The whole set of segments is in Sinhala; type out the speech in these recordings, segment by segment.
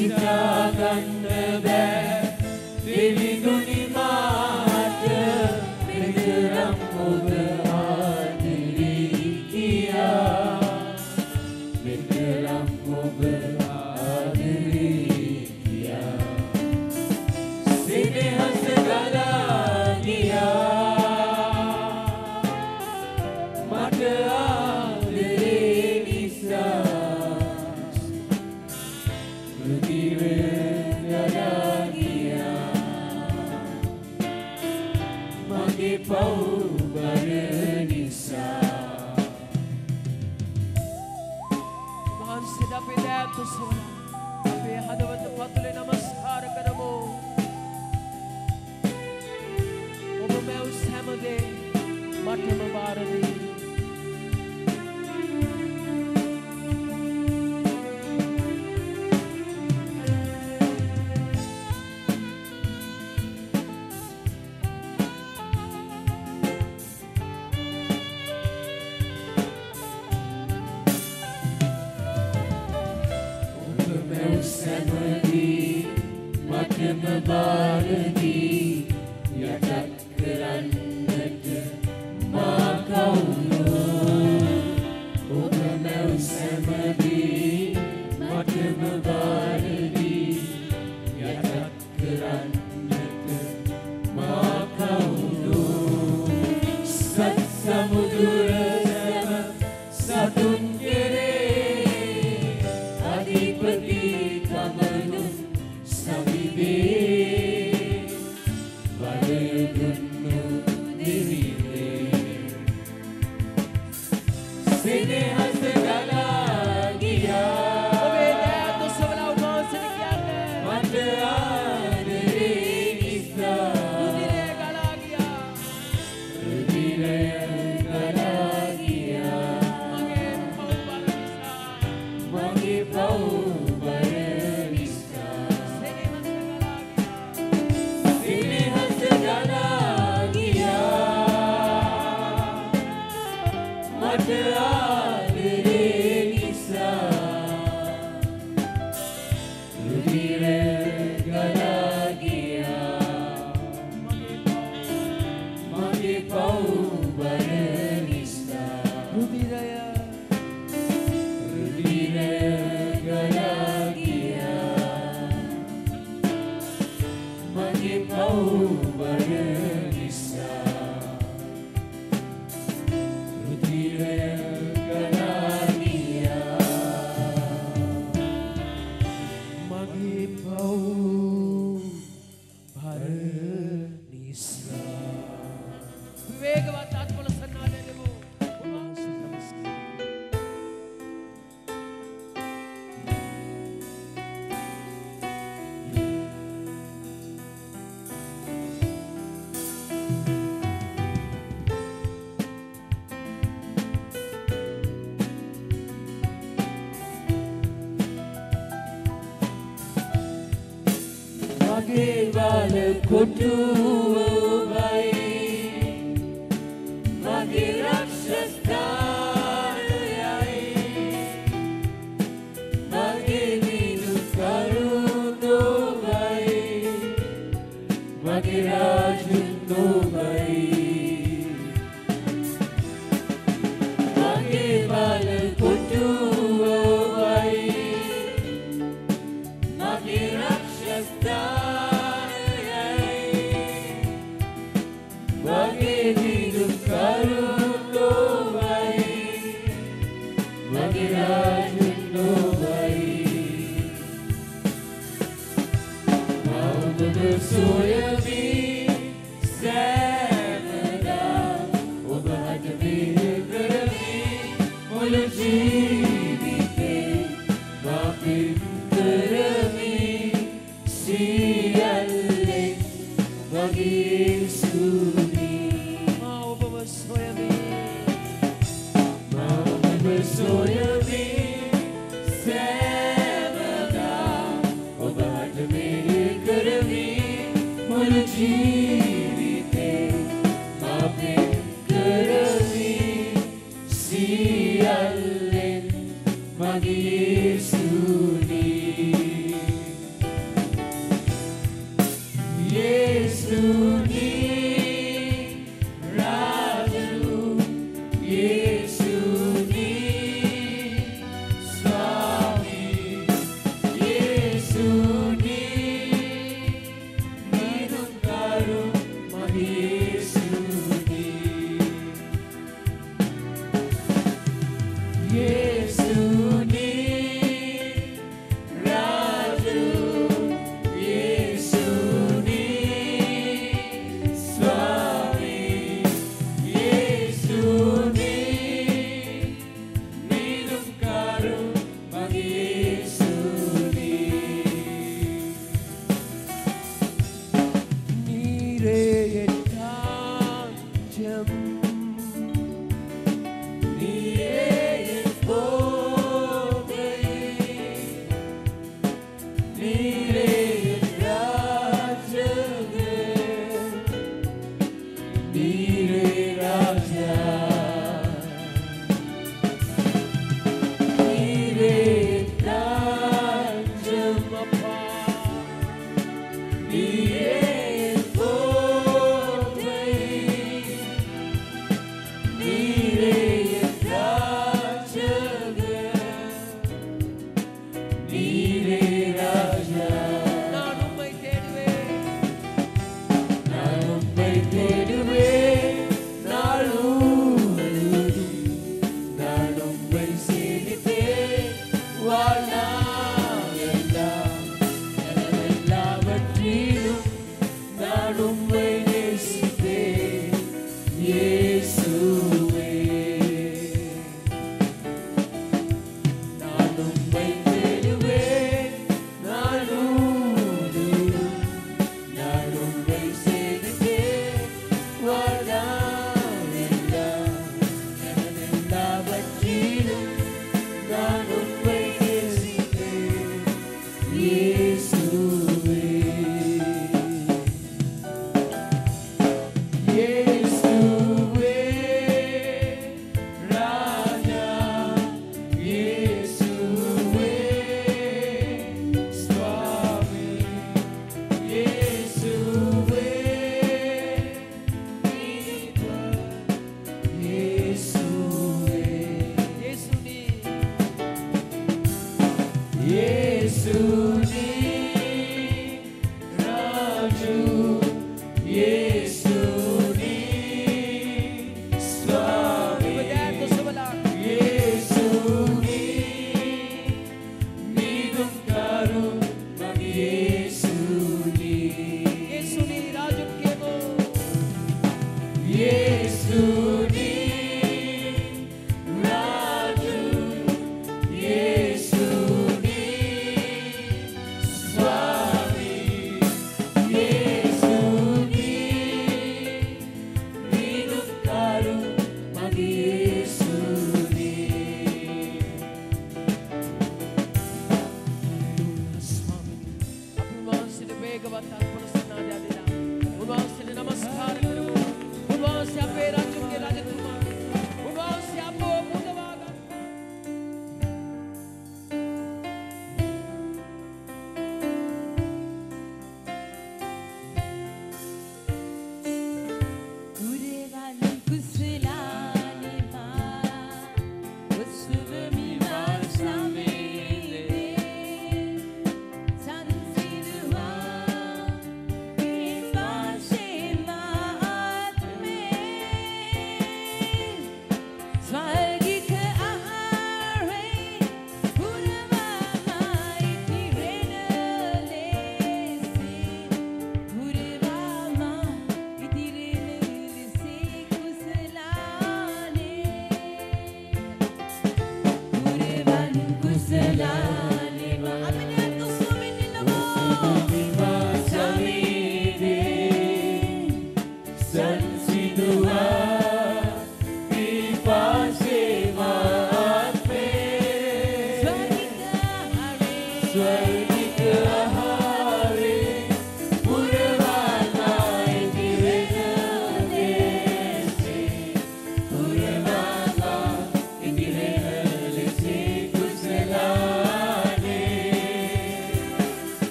සිතාගන්න බෑ මගේ පව්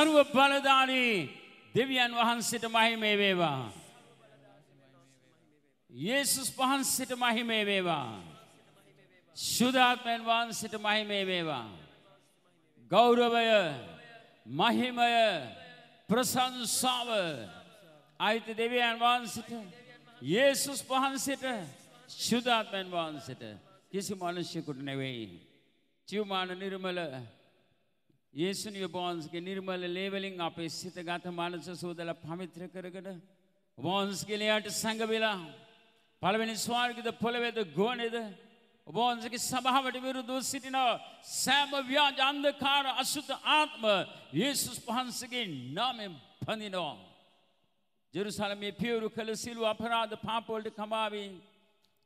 සර්ව බලධානී දෙවියන් වහන්සේට මහිමේ වේවා. යේසුස් වහන්සේට මහිමේ වේවා. ශුද්ධාත්මයන් වහන්සේට මහිමේ වේවා. ගෞරවය මහිමය ප්‍රසංසාව අයිති දෙවියන් වහන්සට යේසුස් වහන්සට ශුද්ධාත්මයන් වහන්සට කිසි මනුෂ්‍යකුට නෙවෙයි. ජිවමාන නිර්මල යේසුනිය බෝන්ස්ගේ නිර්මල ලේවලින් අපේ සිත ගත මනස සෝදල පමිත්‍ර කරගෙන බෝන්ස්ගෙලයාට සැඟවෙලා පළවෙනි ස්වාර්ගිද පොළවෙද ගෝනෙද ඔබෝන්සගේ සභාවට විරුද්ධ සිටිනවා සෑම ව්‍යාජ අන්දකාර අසුත ආත්ම යේසුස් වහන්සගේ නාමෙන් පඳිනවා. ජෙරුසලමේ පියවරු කළ සිලු අපරාධ පාපොල්ට කමාවී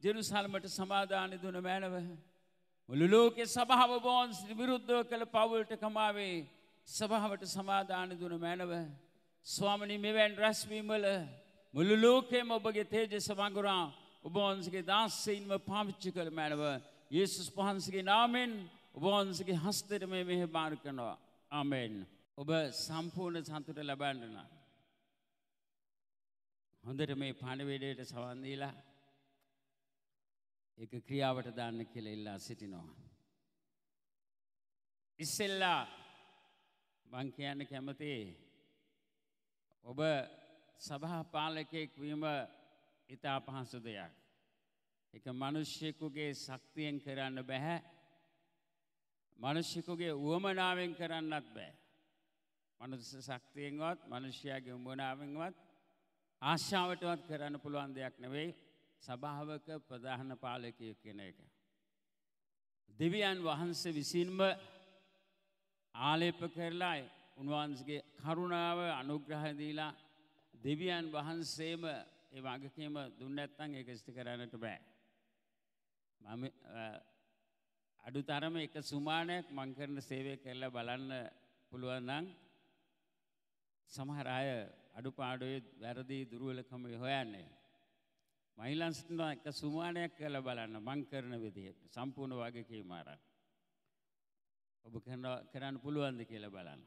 ජෙරුසල්මට සමාධානය දුන මෑනව. මුළු ලෝකෙ සභාව බෝන්ස් විරුද්ධව කළ පවුල්ට කමාවේ සභාවට සමාධානය දුන මෑනව. ස්වාමනි මෙවැන් රැස්වීමල මුළු ලෝකෙම ඔබගේ තේජ සමගුරා ඔබවන්සගේ දාස්සයින්ම පාවිච්චි කළ මැනව යේසුස් වහන්සගේ නාමෙන් ඔබවන්සගේ හස්තර මේ මෙහ බාර කනවා ආමෙන් ඔබ සම්පූර්ණ සන්තුට ලබන්නන හොඳට මේ පණවේඩයට සවන්දීලා එක ක්‍රියාවට දාන්න කියල ඉල්ලා සිටිනවා. ඉස්සෙල්ලා බං කියන්න කැමති ඔබ සභහ පාලකෙක් වීම ඉතා පහසු දෙයක්. එක මනුෂ්‍යකුගේ ශක්තියෙන් කරන්න බැහැ මනුෂ්‍යකුගේ වුවමනාවෙන් කරන්නත් බෑ. මනුස්ස ශක්තියෙන්වත් මනුෂ්‍යයාගේ උඹනාවෙන්වත් ආශාවටවත් කරන්න පුළුවන් දෙයක් නෙවෙයි සභාවක ප්‍රධාන පාලකය කෙන එක. දෙවියන් වහන්සේ විසින්ම ආලේප කරලා උන්වහන්සගේ කරුණාව අනුග්‍රහදීලා දෙවියන් වහන්සේම ඒ වගකීම දුන්න ඇත්තන් ඒක ස්ති කරන්නට බෑ. මම අඩු තරම එක සුමානයක් මංකරන සේවය කරලා බලන්න පුළුවන්නම් සමහර අය අඩු පාඩුවේ වැරදි දුරුවලකම හොයන්නේ. මහිලන්ස්ටන එක සුමානයක් කළ බලන්න මං කරන විදිහට සම්පූර්ණ වගකී මාරන්න. ඔබ කරන්න පුළුවන්ද කියල බලන්න.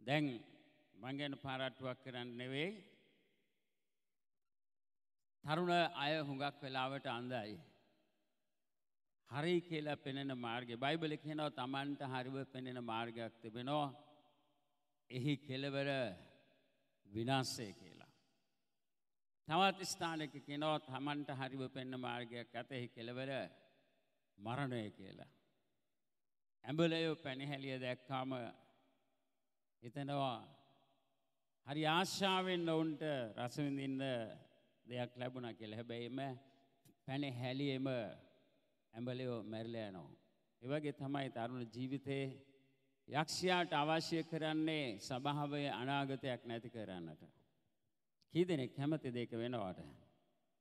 දැන් මංගැන පාරට්ටුවක් කරන්න නෙවෙයි තරුණ අය හුඟක් වෙලාවට අන්දයි. හරි කියලා පෙනෙන මාර්ග බයිබලි කියනව තමන්ට හරිව පෙනෙන මාර්ගයක් තිබෙනවා එහි කෙලවර විනාස්සේ කියලා. තවත් ස්ථානක කෙනවත් හමන්ට හරිව පෙන්න මාර්ගයක් ඇතෙහි කෙලවර මරණය කියලා. ඇඹලයෝ පැණිහැලිය දැක්කාම එතනවා හරි ආශ්‍යාවෙන් ඔවුන්ට රසවිඳින්න දෙයක් ලැබුණ කියල හැබැයිම පැනෙ හැලියම ඇඹලයෝ මැරලයනෝ. ඒවගේ තමයි තරුණ ජීවිතයේ යක්ෂයාට අවශ්‍ය කරන්නේ සභාවය අනාගතයක් නැති කරන්නට. කී දෙනෙක් කැමති දෙක වෙනවාට.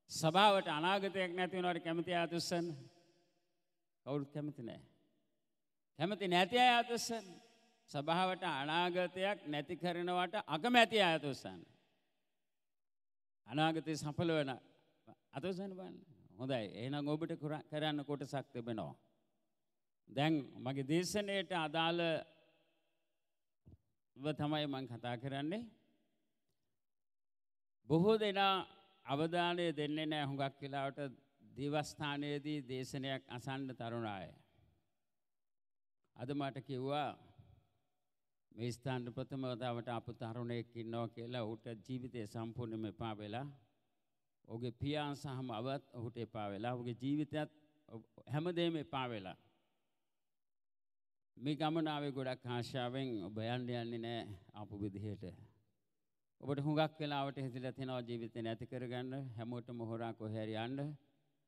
සභාවට අනාගතයක් නැති වනට කැමති අතුස්සන් කවුරුත් කැමති නෑ. කැමති නැති අය අතුස්සන් සභාවට අනාගතයක් නැති කරනවට අකමැති අයතුස්සන්න. අනාගතය සපල වන අතසන බන්න හොඳයි එහනම් ඔබට කරන්න කොට සක් තිබෙනවා. දැන් මගේ දේශනයට අදාළ තමයි මං කතා කරන්නේ. බොහෝ දෙනා අවධානය දෙන්නේ නෑ හුඟක් කියලාවට දිවස්ථානයේදී දේශනයක් අසන්න තරුණාය. අද මට කිව්වා මේ ස්ථාන්ට ප්‍රථම වතාවට අප තරුණයෙක් ඉන්නවා කියලා ඔහුට ජීවිතය සම්පූර්ණයෙන්ම එපා වෙලා ඔහුගේ පියා සහම අවත් ඔහුට එපා වෙලා ඔහුගේ ජීවිතයත් හැමදේම එපා වෙලා මේ ගමනාවේ ගොඩක් ආශාවෙන් ඔබ යන්න යන්නේ නැහැ ආපු විදිහට ඔබට හුඟක් වෙලාවට හිතලා තියෙනවා ජීවිතේ නැති කරගන්න හැමෝටම හොරා කොහේ හරි යන්න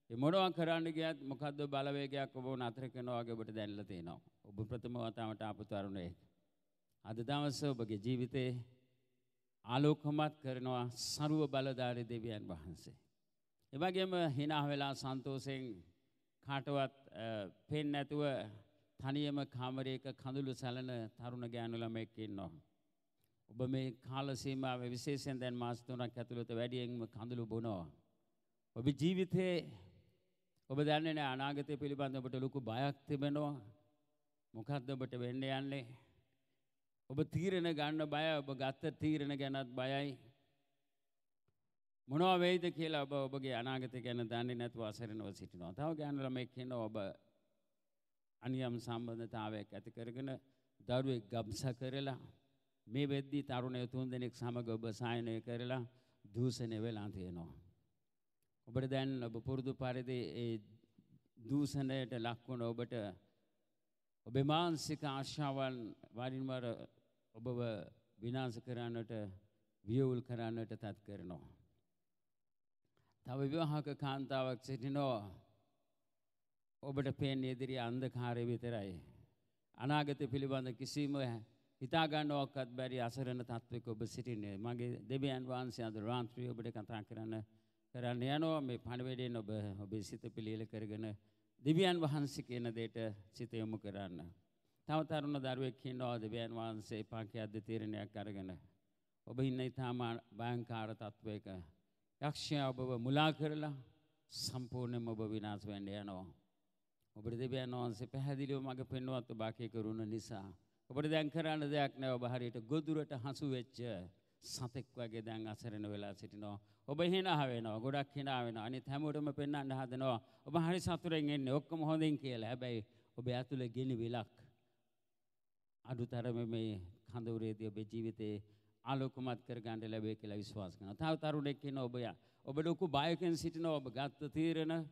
ඒ මොනවා කරන්න ගියත් මොකද්ද බලවේගයක් ඔබ නතර කරනවා වගේ ඔබට දැනලා තියෙනවා ඔබ ප්‍රථම වතාවට ආපු තරුණයෙක් අද දවස ඔබගේ ජීවිතේ ආලෝකමත් කරනවා සරුව බලධාරි දෙවියන් වහන්සේ. එවගේම හිනා වෙලා සන්තෝසයෙන් කාටවත් පෙන් නැතුව තනියම කාමරයක කඳුළු සැලන තරුණ ගෑනුළමෙක් ඉන්නවා. ඔබ මේ කාලසීමාව විශේෂයෙන් දැන් මාස තුනක් ඇතුළත වැඩියෙන්ම කඳුළු බොනවා. ඔබ ජීවිතේ ඔබ දන්නේ නැහැ අනාගතය පිළිබඳව ඔබට ලොකු බයක් තිබෙනවා. මොකක්ද ඔබට වෙන්න යන්නේ ඔබ තීරණ ගන්න බය ඔබ ගත්ත තීරණ ගැනත් බයයි මොනවා වෙයිද කියලා ඔබ ඔබගේ අනාගතය ගැන දන්නේ නැතුව අසරණව සිටිනවා. තව ගෑනු ළමෙක් ඉන්නවා ඔබ අනියම් සම්බන්ධතාවයක් ඇති කරගෙන දරුවෙක් ගබ්ස කරලා මේ වෙද්දී තරුණය තුන් දෙනෙක් සමග ඔබ සායනය කරලා දූෂණය වෙලා තියෙනවා. ඔබට දැන් ඔබ පුරුදු පරිදි ඒ දූෂණයට ලක්වන ඔබට ඔබේ මානසික ආශාවන් වරින් වර ඔබව විනාශ කරන්නට වියවුල් කරන්නට තත් කරනවා. තව විවාහක කාන්තාවක් සිටිනවා ඔබට පේන්නේ ඉදිරි අන්ධකාරය විතරයි. අනාගත පිළිබඳ කිසිම හිතාගන්නවක්වත් බැරි අසරණ තත්වයක ඔබ සිටින්නේ. මගේ දෙවියන් වහන්සේ අද රාත්‍රියේ ඔබට කතා කරන්න කරන්න යනවා මේ පණිවිඩයෙන් ඔබ ඔබේ සිත පිළියෙල කරගෙන දෙවියන් වහන්සේ කියන දෙයට සිත යොමු කරන්න. තව තරුණ දරුවෙක් ඉන්නවා දෙවියන් වහන්සේ පාකියද්ද තීරණයක් අරගෙන ඔබ ඉන්න ඊටාම භයංකාර තත්වයක යක්ෂයා ඔබව මුලා කරලා සම්පූර්ණයෙන්ම ඔබ විනාශ වෙන්න යනවා. ඔබට දෙවියන් වහන්සේ පැහැදිලිව මඟ පෙන්වවත් ඔබ ආකේ කරුණ නිසා. ඔබට දැන් කරන්න දෙයක් නැහැ ඔබ හරියට ගොදුරට හසු වෙච්ච සතෙක් වගේ දැන් අසරණ වෙලා සිටිනවා. ඔබ hina වෙනවා. ගොඩක් hina වෙනවා. අනිත් හැමෝටම පෙන්වන්න හදනවා. ඔබ හරි සතුටෙන් ඉන්නේ. ඔක්කොම හොඳින් කියලා. හැබැයි ඔබ ඇතුලේ ගිනි විලක්. අඩුතරම මේ කඳවුරේදී ඔබේ ජීවිතේ ආලෝකමත් කරගන්න ලැබේ කියලා විශ්වාස කරනවා. තව තරුණෙක් ඉන්න ඔබ යා. ඔබ ලොකු බයකින් සිටිනවා. ඔබ ගත්ත තීරණ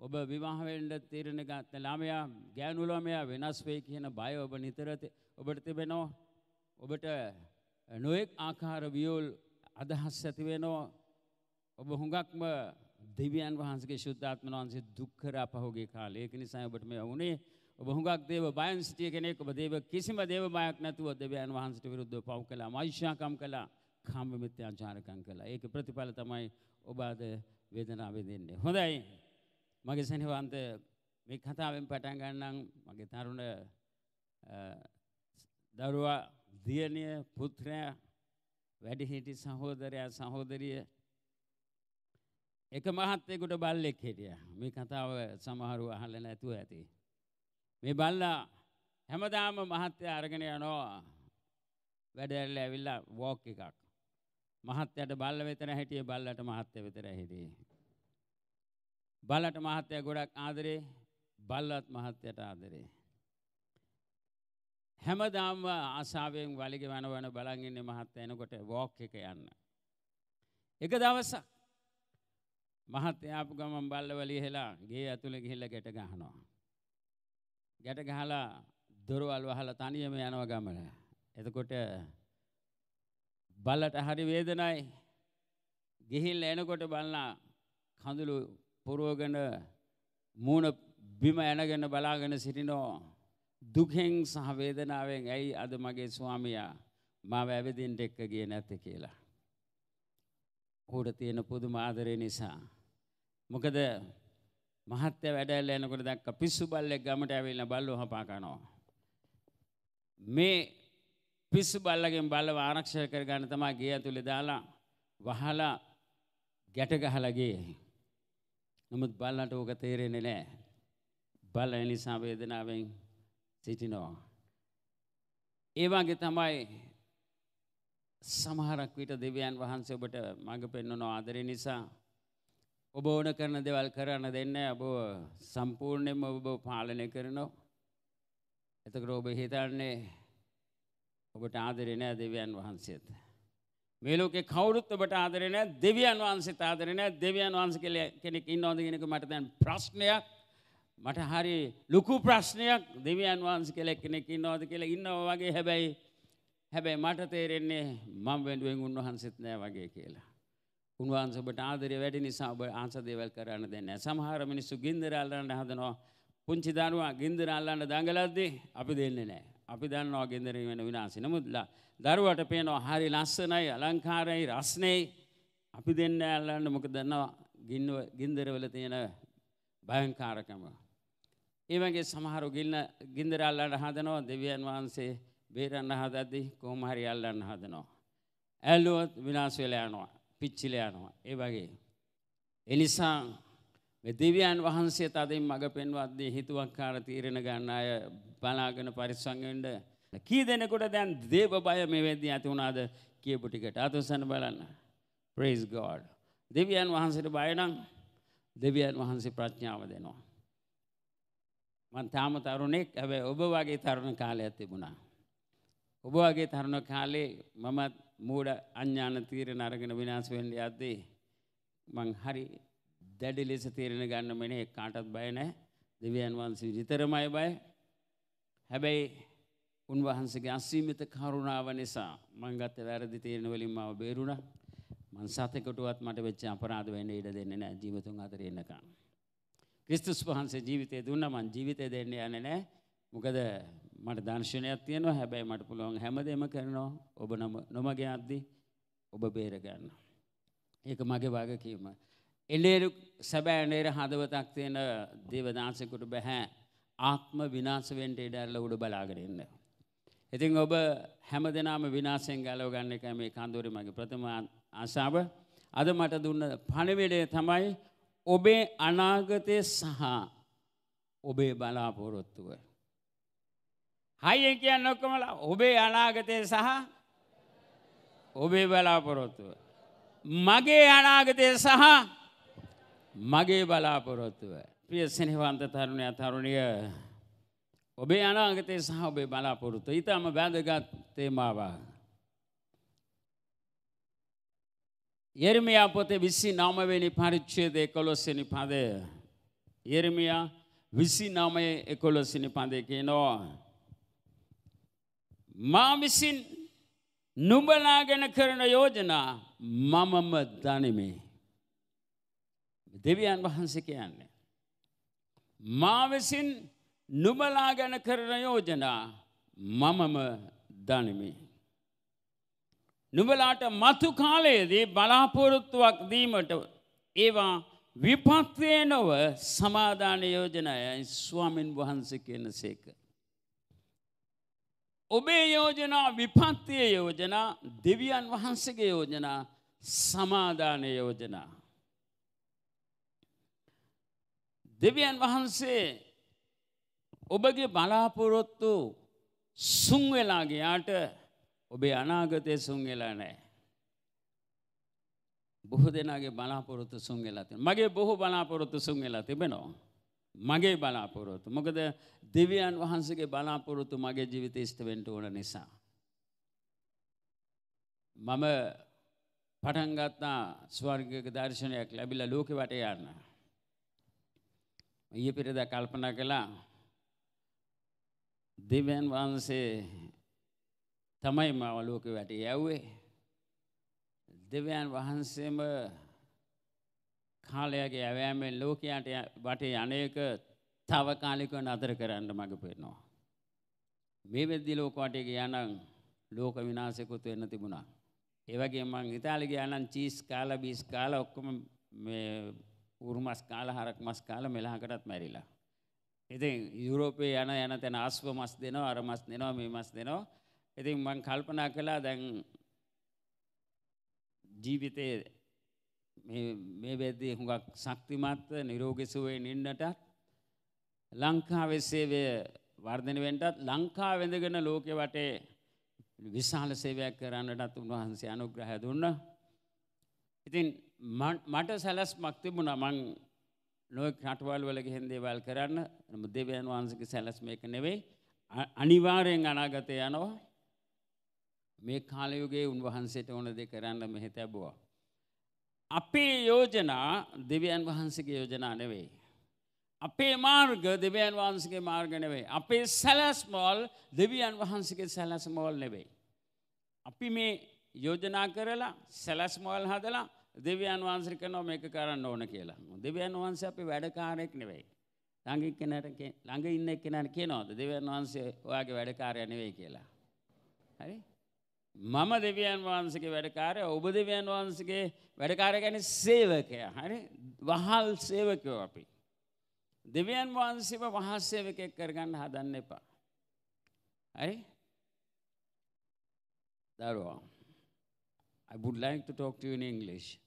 ඔබ විවාහ වෙන්න තීරණ ගත්ත ළමයා ගෑනු ළමයා වෙනස් වෙයි කියන බය ඔබ නිතර ති- ඔබට තිබෙනවා. ඔබට නොයෙක් ආකාර වියෝල් අදහස් ඇති වෙනවා. ඔබ හුඟක්ම දෙවියන් වහන්සේගේ ශුද්ධාත්ම වහන්සේ දුක් කරා පහුගිය කාලේ. ඒක නිසා ඔබට මේ වුණේ ඔබ හුඟක් දේව බයන් සිටිය කෙනෙක් ඔබ දේව කිසිම දේව බයක් නැතුව දෙවියන් වහන්සේට විරුද්ධව පව් කළා. මෛෂ්‍යාකම් කළා. කාම මිත්‍යාචාරකම් කළා. ඒක ප්‍රතිඵල තමයි ඔබ අද වේදනාව විඳින්නේ. හොඳයි. මගේ සෙනවන්ත මේ කතාවෙන් පටන් ගන්නම් මගේ තරුණ අ, දරුවා දියණිය පුත්‍රයා වැඩිහිටි සහෝදරයා සහෝදරිය එක මහත්තයෙකුට බල්ලෙක් හිටියා. මේ කතාව සමහරු අහලා නැතුව ඇති. මේ බල්ලා හැමදාම මහත්තයා අරගෙන යනවා වැඩ ඇවිල්ලා වෝක් එකක්. මහත්තයාට බල්ල වෙතර හිටියේ බල්ලට මහත්තයා වෙතර හිටියේ. බල්ලට මහත්තයා ගොඩක් ආදරේ බල්ලත් මහත්තයට ආදරේ. හැමදාම ආසාාවෙන් වලිග වන වන බලන් ඉන්නේ මහත්තයා එනකොට වෝක් එක යන්න. එක දවසක් මහත්තයා ආපු ගමන් බල්ලවලිය හෙලා ගේ ඇතුලේ ගිහිල්ලා ගැට ගහනවා. ගැට ගහලා දොරවල් වහලා තනියම යනවා ගමන. එතකොට බල්ලට හරි වේදනයි. ගිහිල්ලා එනකොට බලලා කඳුළු පුරවගෙන මූණ බිම ඇනගෙන බලාගෙන සිටිනෝ දුකෙන් සහ වේදනාවෙන් ඇයි අද මගේ ස්වාමියා මාව ඇවිදින්ට එක්ක ගියේ නැත්තේ කියලා. ඔහුට තියෙන පුදුම ආදරය නිසා. මොකද මහත්ය වැඩැල්ල යනකොට දැක්ක පිස්සු බල්ලෙක් ගමට ඇවිල්ලා බල්ලෝ හපා කනවා. මේ පිස්සු බල්ලගෙන් බල්ලව ආරක්ෂා කරගන්න තමයි ගේ ඇතුලේ දාලා වහලා ගැට ගහලා ගියේ. නමුත් බල්ලන්ට ඕක තේරෙන්නේ නැහැ. බල්ල ඒ නිසා වේදනාවෙන් සිටිනවා. ඒ වගේ තමයි සමහරක් විට දෙවියන් වහන්සේ ඔබට මඟ පෙන්වන ආදරය නිසා ඔබ ඕන කරන දේවල් කරන්න දෙන්නේ ඔබ සම්පූර්ණයෙන්ම ඔබ පාලනය කරනවා. එතකොට ඔබ හිතන්නේ ඔබට ආදරේ නැහැ දෙවියන් වහන්සේත්. මේ ලෝකේ කවුරුත් ඔබට ආදරේ නැහැ දෙවියන් වහන්සේට ආදරේ නැහැ දෙවියන් වහන්සේ කියලා කෙනෙක් ඉන්නවද කියන එක මට දැන් ප්‍රශ්නයක් මට හරි ලොකු ප්‍රශ්නයක් දෙවියන් වහන්සේ කියලා කෙනෙක් ඉන්නවද කියලා ඉන්නවා වගේ හැබැයි හැබැයි මට තේරෙන්නේ මම වෙනුවෙන් උන්වහන්සේත් නෑ වගේ කියලා. උන්වහන්සේ ඔබට ආදරය වැඩි නිසා ඔබ ආස දේවල් කරන්න දෙන්නේ නැහැ. සමහර මිනිස්සු ගින්දර අල්ලන්න හදනවා. පුංචි දරුවා ගින්දර අල්ලන්න දඟලද්දී අපි දෙන්නේ නැහැ. අපි දන්නවා ගින්දර වෙන විනාශය. නමුත් ලා- දරුවට පේනවා හරි ලස්සනයි, අලංකාරයි, රස්නෙයි. අපි දෙන්නේ නැහැ අල්ලන්න මොකද දන්නවා ගින්න ගින්දරවල තියෙන භයංකාරකම. ඒ වගේ සමහරු ගින්න ගින්දර අල්ලන්න හදනවා දෙවියන් වහන්සේ බේරන්න හදද්දී කොහොම හරි අල්ලන්න හදනවා. ඇල්ලුවොත් විනාශ වෙලා යනවා. පිච්චිලා යනවා. ඒ වගේ. ඒ නිසා මේ දෙවියන් වහන්සේ තදින් මඟ පෙන්වද්දී හිතුවක්කාර තීරණ ගන්න අය බලාගෙන පරිස්සම් වෙන්න. කී දෙනෙකුට දැන් දේව බය මේ වෙද්දී ඇති වුණාද කියපු ටිකට. අතොසන බලන්න. Praise god. දෙවියන් වහන්සේට බය නම් දෙවියන් වහන්සේ ප්‍රඥාව දෙනවා. මං තාම තරුණෙක්. හැබැයි ඔබ වගේ තරුණ කාලයක් තිබුණා. ඔබ වගේ තරුණ කාලේ මමත් මූඩ අඥාන තීරණ අරගෙන විනාශ වෙන්න යද්දී මං හරි දැඩි ලෙස තීරණ ගන්න මෙනේ කාටවත් බය නැහැ. දෙවියන් වහන්සේ විතරමයි බය. හැබැයි උන්වහන්සේගේ අසීමිත කරුණාව නිසා මං ගත්ත වැරදි තීරණ වලින් මම බේරුණා. මං සතෙකුටවත් මට වෙච්ච අපරාධ වෙන්න ඉඩ දෙන්නේ නැහැ ජීවිතුන් අතරේ ඉන්නකම්. ක්‍රිස්තුස් වහන්සේ ජීවිතය දුන්නා මං ජීවිතය දෙන්න යන්නේ නැහැ. මොකද මට දර්ශනයක් තියෙනවා හැබැයි මට පුළුවන් හැමදේම කරනවා ඔබ නොමග යද්දී ඔබ බේර ගන්න. ඒක මගේ වගකීම. එලේරු සැබෑ නේර හදවතක් තියෙන දේවදාසෙකුට බැහැ ආත්ම විනාශ වෙන්න ඉඩ ඇරලා උඩ බලාගෙන ඉන්න. ඉතින් ඔබ හැමදෙනාම විනාශයෙන් ගලව ගන්න එකයි මේ කන්දෝරේ මගේ ප්‍රථම ආශාව. අද මට දුන්න පණිවිඩය තමයි ඔබේ අනාගතය සහ ඔබේ බලාපොරොත්තුව. හයියෙන් කියන්න ඔක්කොමලා ඔබේ අනාගතය සහ ඔබේ බලාපොරොත්තුව. මගේ අනාගතය සහ මගේ බලාපොරොත්තුව. ප්‍රිය සෙනවන්ත තරුණය තරුණිය ඔබේ අනාගතය සහ ඔබේ බලාපොරොත්තු ඉතාම වැදගත් තේමාවා. යෙරමියා පොතේ විසි නවමවෙනි පරිච්චේද එකොලොස්සනි පදය. යෙරමියා විසි නමය එකොලොස්සිනි පදය කියනවා. මා විසින් නුඹලා ගැන කරන යෝජනා මමම දනිමේ. දෙවියන් වහන්සේ කියන්නේ. මා විසින් නුඹලා ගැන කරන යෝජනා මමම දනිමි. නුඹලාට මතු කාලයේදී බලාපොරොත්තුවක් දීමට ඒවා විපත්වේ නොව සමාධාන යෝජනයයි ස්වාමින් වහන්සේ කියන සේක. ඔබේ යෝජනා විපත්තිය යෝජනා දෙවියන් වහන්සේගේ යෝජනා සමාධානය යෝජනා. දෙවියන් වහන්සේ ඔබගේ බලාපොරොත්තු සුංවෙලාගේයාට ඔබේ අනාගතය සුංවෙලා නෑ. බොහෝ දෙනාගේ බලාපොරොත්තු සුංවෙලා තිය මගේ බොහෝ බලාපොරොත්තු සුංවෙලා තිබෙනවා. මගේ බලාපොරොත්තු. මොකද දෙවියන් වහන්සගේ බලාපොරොත්තු මගේ ජීවිත ස්ටවෙන්ට ඕන නිසා. මම පටන්ගත්තා ස්වර්ගක දර්ශනයක් ලැබිල ලෝක වට යන්න. ඊය පිරිද කල්පනා කළා දෙවියන් වහන්සේ තමයි මව ලෝක වැට යැව්වේ දෙවියන් වහන්සේම කාලයගේ ඇවෑමෙන් ලෝකයාට වටේ අනයක තව කාලික නතර කරන්න මඟ පෙන්නවා. මේ වෙද්දි ලෝක වටේ යනං ලෝක විනාසයකුත් වෙන්න තිබුණා. ඒවගේ මං ඉතාලිග යනන් චීස් කාල බිස් කාල ඔක්කොම උරුමස් කාල හරක් මස් කාල මෙලහකටත් මැරිලා. ඉතින් යුරෝපයේ යන යන තැන අස්ව මස් දෙනවා අර මස් දෙනවා මේ මස් දෙනවා. ඉතින් මං කල්පනා කළා දැන් ජීවිතයේ මේ වෙද්දී හුඟක් ශක්තිමත්ව නිරෝගිසුවේ නින්නට ලංකාවේ සේවය වර්ධනය වෙන්නටත් ලංකාව වැඳගෙන ලෝකෙ වටේ විශාල සේවයක් කරන්නටත් උන්වහන්සේ අනුග්‍රහය දුන්නා. ඉතින් මට සැලස්මක් තිබුණා මං නොයෙක් රටවල් වල ගිහින් දේවල් කරන්න. නමුත් දෙවියන් වහන්සේගේ සැලස්ම එක නෙවෙයි. අනිවාර්යෙන් අනාගතේ යනවා. මේ කාල යුගයේ උන්වහන්සේට ඕන දේ කරන්න මෙහෙ තැබුවා. අපේ යෝජනා දෙවියන් වහන්සේගේ යෝජනා නෙවෙයි. අපේ මාර්ග දෙවියන් වහන්සේගේ මාර්ග නෙවෙයි. අපේ සැලැස්මවල් දෙවියන් වහන්සේගේ සැලැස්මවල් නෙවෙයි. අපි මේ යෝජනා කරලා සැලැස්මවල් හදලා දෙවියන් වහන්සේ කරනවා මේක කරන්න ඕන කියලා. දෙවියන් වහන්සේ අපි වැඩකාරයෙක් නෙවෙයි. ළඟ එක්කෙනාට ළඟ ඉන්න එක්කෙනාට කියනවාද දෙවියන් වහන්සේ ඔයාගේ වැඩකාරය නෙවෙයි කියලා. හරි? මම දෙවියන් වහන්සේගේ වැඩකාරය ඔබ දෙවියන් වහන්සේගේ වැඩකාරය ගැන සේවකයා හරි වහල් සේවකයෝ අපි. දෙවියන් වහන්සේව වහල් සේවකයෙක් කරගන්න හදන්න එපා. හරි? දරුවා I would like to talk to you in English.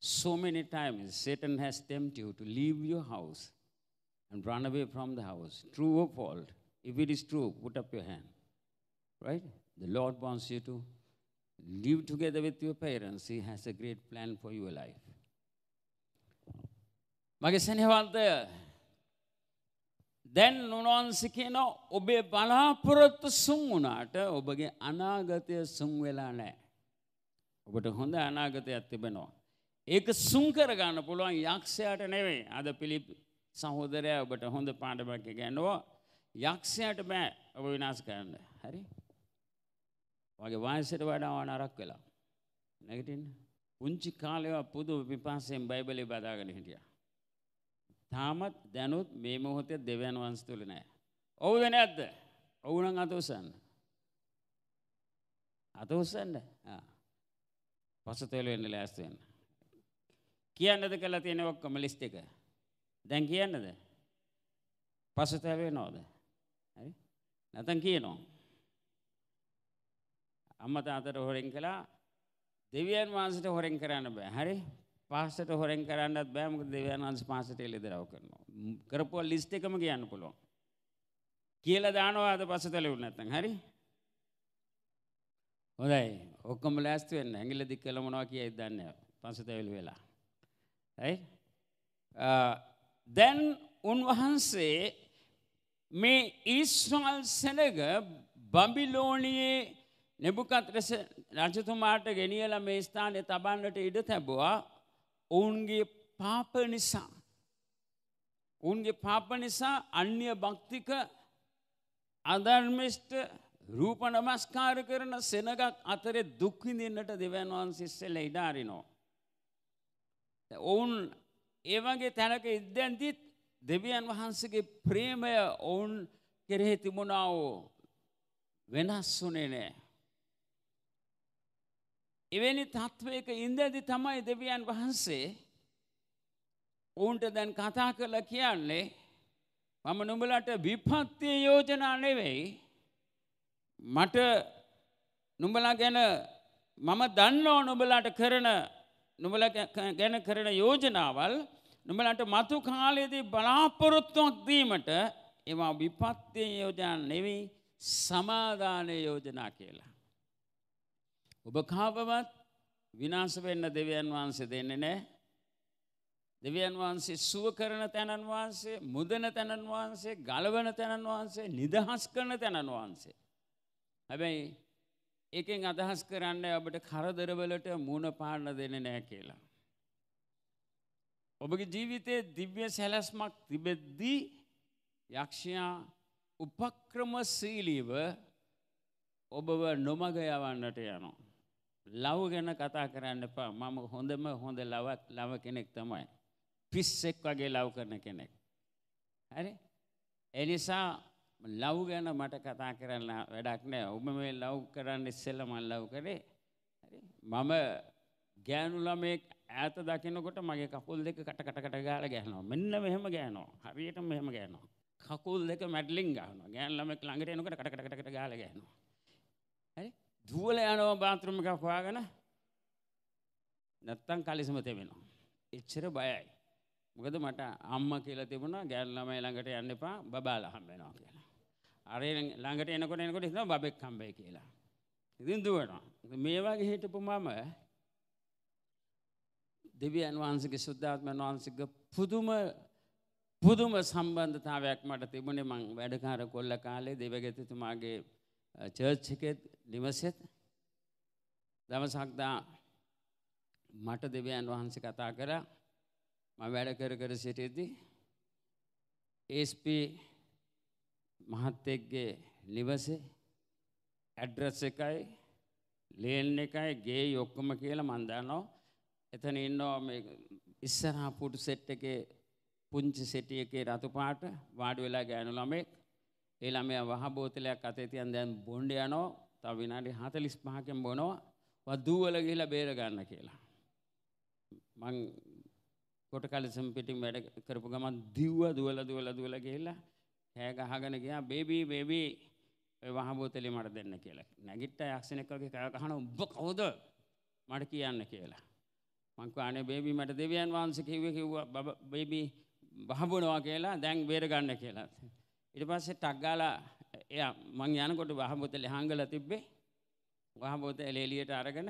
So many times Satan has tempted you to leave your house and run away from the house. True or false? If it is true, put up your hand. Right? The Lord wants you to live together with your parents. He has a great plan for your life. මගේ සැනවන්ත දැන් උන්වහන්සේ කියනවා ඔබේ බලාපොරොත්තු සුන් වුණාට ඔබගේ අනාගතය සුන් වෙලා නැහැ. ඔබට හොඳ අනාගතයක් තිබෙනවා. ඒක සුන් කරගන්න පුළුවන් යක්ෂයාට නෙවෙයි. අද පිලිප් සහෝදරයා ඔබට හොඳ පාඩමක් ඉගෙනුවා. යක්ෂයාට බෑ ඔබ විනාශ කරන්න. හරි? වගේ වයසට වඩා නරක් වෙලා. නැගිටින්න. පුංචි කාලේ පුදු පිපාසයෙන් බයිබලේ බදාගෙන හිටියා. තාමත් දැනුත් මේ මොහොතේ දෙවියන් වහන්සේ තුල නැහැ. ඔව්ද නැද්ද? ඔව් නම් අත උස්සන්න. අත උස්සන්න. ආ. පසුතැවිලි වෙන්න ලෑස්ති වෙන්න. කියන්නද කියලා තියෙන ඔක්කොම ලිස්ට් එක. දැන් කියන්නද? පසුතැවිලි වෙනවද? හරි? නැත්නම් කියනවා. අම්මා තාත්තට හොරෙන් කළා දෙවියන් වහන්සේට හොරෙන් කරන්න බෑ. හරි? පාසට හොරෙන් කරන්නත් බෑ මොකද දෙවියන් වහන්සේ පාසට එළිදරව් කරනවා. ම්, කරපුවා ලිස්ට් එකම කියන්න පුළුවන්. කියලා දානවා අද පසුතැලුනේ නැත්නම් හරි? හොඳයි. ඔක්කොම ලෑස්ති වෙන්න. ඇඟිල්ල දික් කළ මොනවා කියයිද දන්නේ නැහැ. පසුතැවිලි වෙලා. Right? දැන් උන්වහන්සේ මේ ඊස්්‍රල් සෙනග බම්බිලෝනියේ නෙබුකත්රෙස රජතුමාට ගෙනියල මේ ස්ථානය තබන්නට ඉඩ තැබවා ඔවුන්ගේ පාප නිසා. උන්ගේ පාප නිසා අන්‍ය භක්තික අධර්මිෂ්ට රූප නමස්කාර කරන සෙනගක් අතරෙ දුක්විඳන්නට දෙවන් වහන්සිස්සෙල්ල ඉඩාරිනෝ. ඔවුන් ඒවගේ තැනක ඉද්දැන්තිත් දෙවියන් වහන්සගේ ප්‍රේමය ඔවුන් කෙරෙහි තිබුණාවෝ වෙනස් වනේ නෑ. එවැනි තත්ත්වයක ඉන්දැදි තමයි දෙවියන් වහන්සේ ඔවුන්ට දැන් කතා කළ කියන්නේ මම නුඹලට විපත්තිය යෝජනා නෙවෙයි මට නුඹලා ගැන මම දන්නෝ නුඹලාට කරන නුඹල ගැන කරන යෝජනාවල් නුඹලට මතු කාලයේදී බලාපොරොත්තුවක් දීමට ඒවා විපත්තිය යෝජනා නෙවෙයි සමාධානය යෝජනා කියලා. ඔබ කාපවත් විනාශ වෙන්න දෙවියන් වහන්සේ දෙන්නේ නෑ. දෙවියන් වහන්සේ සුව කරන තැනන් වහන්සේ මුදන තැනන් වහන්සේ ගලවන තැනන් වහන්සේ නිදහස් කරන තැනන් වහන්සේ. හැබැයි එකෙන් අදහස් කරන්න ඔබට කරදරවලට මුණ පාන්න දෙන්න නෑ කියලා. ඔබගේ ජීවිතයේ දිව්‍ය සැලැස්මක් තිබෙද්දී යක්ෂයා උපක්‍රමශීලීව ඔබව නොමග යවන්නට යනවා. ලව් ගැන කතා කරන්න එපා මම හොඳම හොඳ ලවක් ලව කෙනෙක් තමයි. පිස්සෙක් වගේ ලව් කරන කෙනෙක්. හරි එනිසා ලව් ගැන මට කතා කරන්න වැඩක් නෑ. ඔබ මේ ලව් කරන්න ඉස්සෙල්ල මල් ලව් කරේ. මම ගෑනු ළමෙක් ඈත දකිනකොට මගේ කකුල් දෙක කට කට කට ගාලා ගහනවා මෙන්න මෙහෙම ගහනවා හරියට මෙහෙම ගහනවා කකුල් දෙක මැඩ්ලින් ගහනවා. ගෑනු ළමෙක් ළඟට එනකොට කට කට කට කට ගාලා ගහනවා හරි. දුවල යනවා බාත්රූම් එකක් හොයාගෙන නැත්තම් කලිසම තෙමෙනවා. එච්චර බයයි. මොකද මට අම්මා කියලා තිබුණා. ගෑනු ළමයි ළඟට යන්න එපා. බබාලා හම්බ වෙනවා කියලා. අර ළඟට එනකොට එනකොට හිතනවා බබෙක් හම්බෙයි කියලා. ඉතින් දුවනවා. මේ වගේ හිටපු මම දෙවියන් වහන්සේගේ සුද්ධාත්මයන් වහන්සේගේ පුදුම පුදුම සම්බන්ධතාවයක් මට තිබුණේ. මං වැඩකාර කොල්ල කාලේ දෙවගැතිතුමාගේ චර්ච් එකෙත් නිවසෙත් දවසක්දා මට දෙවියන් වහන්සේ කතා කරා. මම වැඩ කර කර සිටියදී ඒස්පී මහත්තයෙක්ගේ නිවසේ ඇඩ්‍රස් එකයි ලේන් එකයි ගේ ඔක්කොම කියලා මන් දන්නවා. එතන ඉන්නවා මේ ඉස්සරහා පුටු සෙට් එකේ පුංචි සෙටි එකේ රතු පාට වාඩි වෙලා ගෑනු ළමෙක්. ඒ ළමයා වහ බෝතලයක් අතේ තියන් දැන් බොණ්ඩ යනවා. තව විනාඩි 45කින් බොනවා. වදුවල ගිහිලා බේර ගන්න කියලා. මං කොට කලිසම් පිටින් වැඩ කරපු ගමන් දිව්වා දුවලා දුවලා දුවලා ගිහිල්ලා කෑ ගහගෙන ගියා බේබී බේබී ඔය වහ බෝතලේ මට දෙන්න කියලා නැගිට්ට යක්ෂණෙක් වගේ කෑ ගහන උඹ කවුද මට කියන්න කියලා මං කිව්වා අනේ බේබි මට දෙවියන් වහන්සේ කිව්වේ කිව්වා බබ- බේබි වහබුනවා කියලා දැන් බේර ගන්න කියලා. ඊට පස්සේ ටක් ගාලා එයා මං යනකොට වහබෝතලේ හංගලා තිබ්බේ. වහබෝතලේ එළියට අරගෙන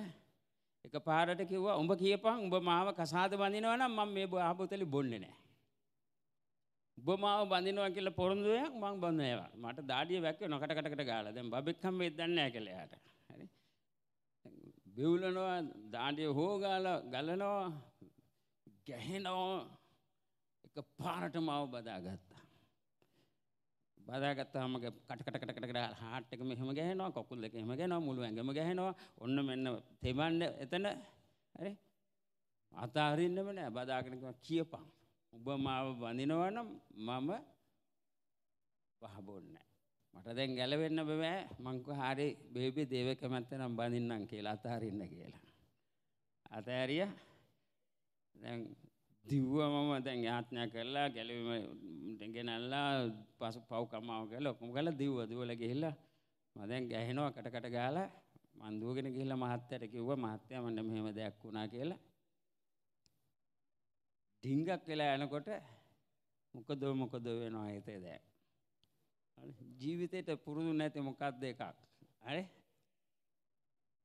එක පාරට කිව්වා උඹ කියපන් උඹ මාව කසාද බඳිනවා නම් මම මේ වහබෝතලේ බොන්නේ නැහැ. උඹ මාව බඳිනවා කියලා පොරොන්දුයක් මං බඳිනවා. මට දාඩිය වැක්කේ නොකට කටකට ගාලා. දැන් බබෙක් හම්බෙත් දන්නේ නැහැ කියලා එයාට. හරි. බිවුලනවා දාඩිය හොගාලා ගලනවා ගැහෙනවා එක පාරට මාව බදාගත්තා. බදාගත්තාම කට කට කට කට කට හાર્ට් එක මෙහෙම ගහනවා කකුල් දෙක එහෙම ගහනවා මුළු ඇඟම ගහනවා ඔන්න මෙන්න තෙමන්න එතන හරි අතාරින්නම නෑ බදාගෙන කිව්වා, කියපන් ඔබ මාව බඳිනවා නම් මම වහබොන්නේ නෑ. මට දැන් ගැලවෙන්න බෑ. මං කිව්වා හරි බේබි දේව කැමැත්ත නම් බඳින්නම් කියලා අතාරින්න කියලා. අතෑරියා දැන් දිව්ව මම දැන් යාඥා කරලා ගැලවීම ගෙනල්ලා පසු පව් කමාව කරලා ඔක්කොම කරලා දිව්ව දිවලා ගිහිල්ලා මම දැන් ගැහෙනවා කට කට ගාලා මං දුවගෙන ගිහිල්ලා මහත්තයාට කිව්වා මහත්තයා මන්න මෙහෙම දෙයක් වුණා කියලා. ඩිංගක් වෙලා යනකොට මොකද මොකද වෙනවා හිතේ දැන් හරි ජීවිතේට පුරුදු නැති මොකක්ද එකක් හරි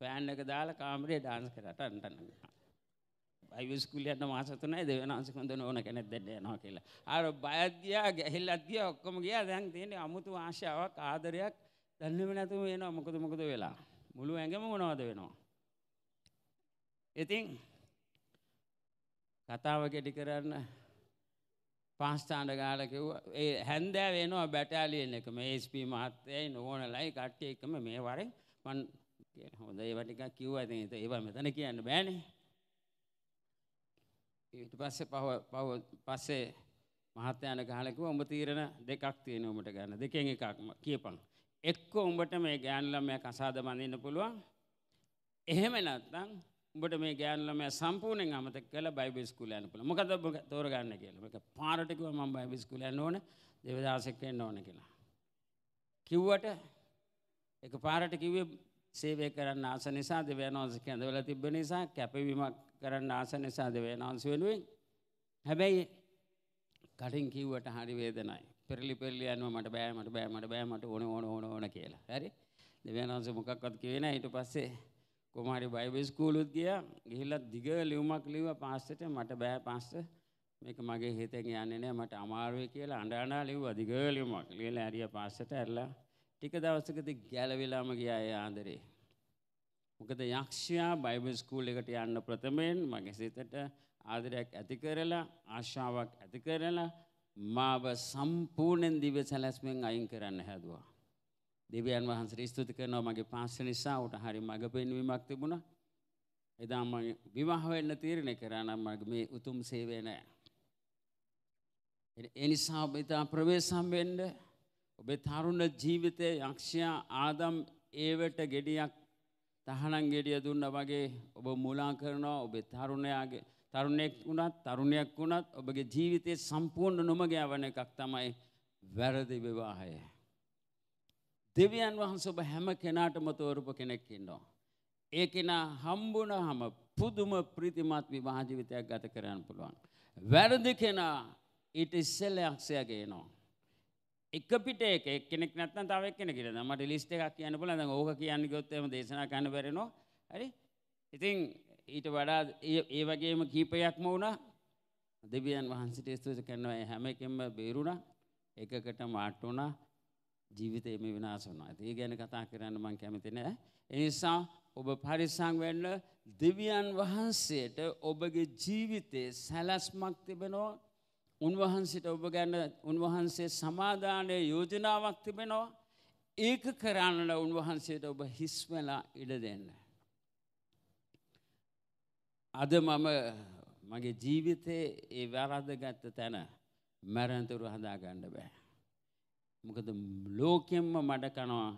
පෑන් එක දාලා කාමරේ ඩාන්ස් කරා ටන් ටන් බයිබල් ස්කූලේ යන මාස තුනයි දෙවෙනාංශ කොන්ද ඕන කෙනෙක් දෙන්න යනවා කියලා. අර බයත් ගියා, ගැහිල්ලත් ගියා, ඔක්කොම ගියා. දැන් තියෙන්නේ අමුතු ආශාවක්, ආදරයක් දන්නේම නැතුව වෙනවා. මොකද මොකද වෙලා? මුළු ඇඟම මොනවද වෙනවා? ඉතින් කතාව කෙටි කරන්න පාස්ටාන්ඩ ගාලා කිව්වා. ඒ හැන්දෑව එනවා බැටාලියන් එක මේ SP මහත්තයයි නෝනලයි කට්ටිය එකම මේ වරෙන් මං කියලා හොඳ ඒවා ටිකක් කිව්වා. ඉතින් ඒක ඒවා මෙතන කියන්න බෑනේ. ඊට පස්සේ පව පව පස්සේ මහත්තයාන ගහලා කිව්වා උඹ තීරණ දෙකක් තියෙනවා උඹට ගන්න. දෙකෙන් එකක් ම- කියපන්. එක්ක උඹට මේ ගෑනු ළමයා කසාද බඳින්න පුළුවන්. එහෙම නැත්නම් උඹට මේ ගෑනු ළමයා සම්පූර්ණයෙන් අමතක කරලා බයිබල් ස්කූල් යන්න පුළුවන්. මොකද ඔබ තෝරගන්න කියලා? මේක පාරට කිව්වා මම බයිබල් ස්කූල් යන්න ඕන දෙවදාසෙක් වෙන්න ඕන කියලා. කිව්වට එක පාරට කිව්වේ සේවය කරන්න ආස නිසා දෙවියන්වහන්ස කැඳවලා තිබ්බ නිසා කැපවීමක් කරන්න ආස නිසා දෙවියන්වහන්ස වෙනුවෙන්. හැබැයි කටින් කිව්වට හරි වේදනයි. පෙරලි පෙරලි යනවා මට බෑ මට බෑ මට බෑ මට ඕන ඕන ඕන ඕන කියලා. හරි? දෙවියන්වහන්ස මොකක්වත් කිව්වේ නැහැ ඊට පස්සේ කොහොම හරි බයිබල් ස්කූලුත් ගියා. ගිහිල්ලා දිග ලියුමක් ලිව්වා පාස්ටර්ට මට බෑ පාස්ටර් මේක මගේ හිතෙන් යන්නේ නැහැ මට අමාරුයි කියලා අඬ අඬා ලිව්වා. දිග ලියුමක් ලියලා හරියා පාස්ටර්ට ඇරලා ටික දවසකදී ගැලවිලාම ගියා ඒ ආන්දරේ මොකද යක්ෂයා බයිබල් ස්කූල් එකට යන්න ප්‍රථමයෙන් මගේ සිතට ආදරයක් ඇති කරලා ආශාවක් ඇති කරලා මාව සම්පූර්ණයෙන් දිව්‍ය සැලැස්මෙන් අයින් කරන්න හැදුවා. දෙවියන් වහන්සේ ස්තුති කරනවා මගේ පාස්ස නිසා උට හරි මඟ පෙන්වීමක් තිබුණා. එදා මම විවාහ වෙන්න තීරණය කරා නම් මගේ මේ උතුම් සේවය නෑ. ඒ නිසා ඔබ ඉතා ප්‍රවේශම් වෙන්න ඔබේ තරුණ ජීවිතයේ යක්ෂයා ආදම් ඒවට ගෙඩියක් තහනම් ගෙඩිය දුන්න වගේ ඔබ මුලා කරනවා ඔබේ තරුණයාගේ තරුණයෙක් වුණත් තරුණයක් වුණත් ඔබගේ ජීවිතයේ සම්පූර්ණ නොමග යවන එකක් තමයි වැරදි විවාහය. දෙවියන් වහන්සේ ඔබ හැම කෙනාටම තෝරපු කෙනෙක් ඉන්නවා. ඒ කෙනා හම්බුනහම පුදුම ප්‍රීතිමත් විවාහ ජීවිතයක් ගත කරන්න පුළුවන්. වැරදි කෙනා ඊට ඉස්සෙල්ලා යක්ෂයා ගේනවා. එක පිට එක එක්කෙනෙක් නැත්නම් තව එක්කෙනෙක් ඉන්නවා. මට ලිස්ට් එකක් කියන්න පුළුවන්. දැන් ඕක කියන්න ගියොත් එහෙම දේශනා කරන්න බැරිනෝ. හරි? ඉතින් ඊට වඩා ඒ ඒ වගේම කීපයක්ම වුණා. දෙවියන් වහන්සේට ස්තුති කරනවා. ඒ හැම එකෙම බේරුණා. එකකට මාට් වුණා. ජීවිතේම විනාශ වුණා. ඒ ගැන කතා කරන්න මම කැමති නෑ. ඒ නිසා ඔබ පරිස්සම් වෙන්න දෙවියන් වහන්සේට ඔබගේ ජීවිතේ සැලැස්මක් තිබෙනවා. උන්වහන්සේට ඔබ ගැන උන්වහන්සේ සමාදානයේ යෝජනාවක් තිබෙනවා. ඒක කරන්න උන්වහන්සේට ඔබ හිස් වෙලා ඉඩ දෙන්න. අද මම මගේ ජීවිතේ ඒ වැරද්ද ගත්ත තැන මැරෙනතුරු හදා ගන්න බෑ. මොකද ලෝකෙම්ම මඩ කනවා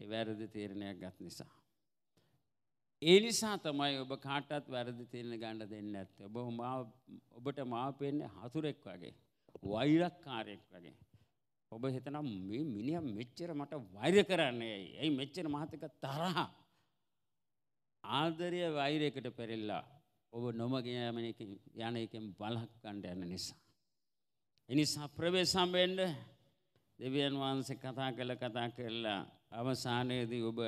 ඒ වැරදි තීරණයක් ගත් නිසා. ඒ නිසා තමයි ඔබ කාටත් වැරදි තීරණ ගන්න දෙන්නේ නැත්තේ. ඔබ මාව ඔබට මාව පෙන්නේ හතුරෙක් වගේ. වෛරක්කාරයෙක් වගේ. ඔබ හිතනවා මේ මිනිහා මෙච්චර මට වෛර කරන්නේ ඇයි? ඇයි මෙච්චර මහතක තරහ? ආදරය වෛරයකට පෙරෙල්ලා ඔබ නොමග යන එකෙන්- යන එකෙන් බලක් කණ්ඩ යන නිසා. එනිසා ප්‍රවේශම්බෙන්ඩ දෙවියන් වහන්සේ කතා කළ කතා කරලා අවසානයේදී ඔබ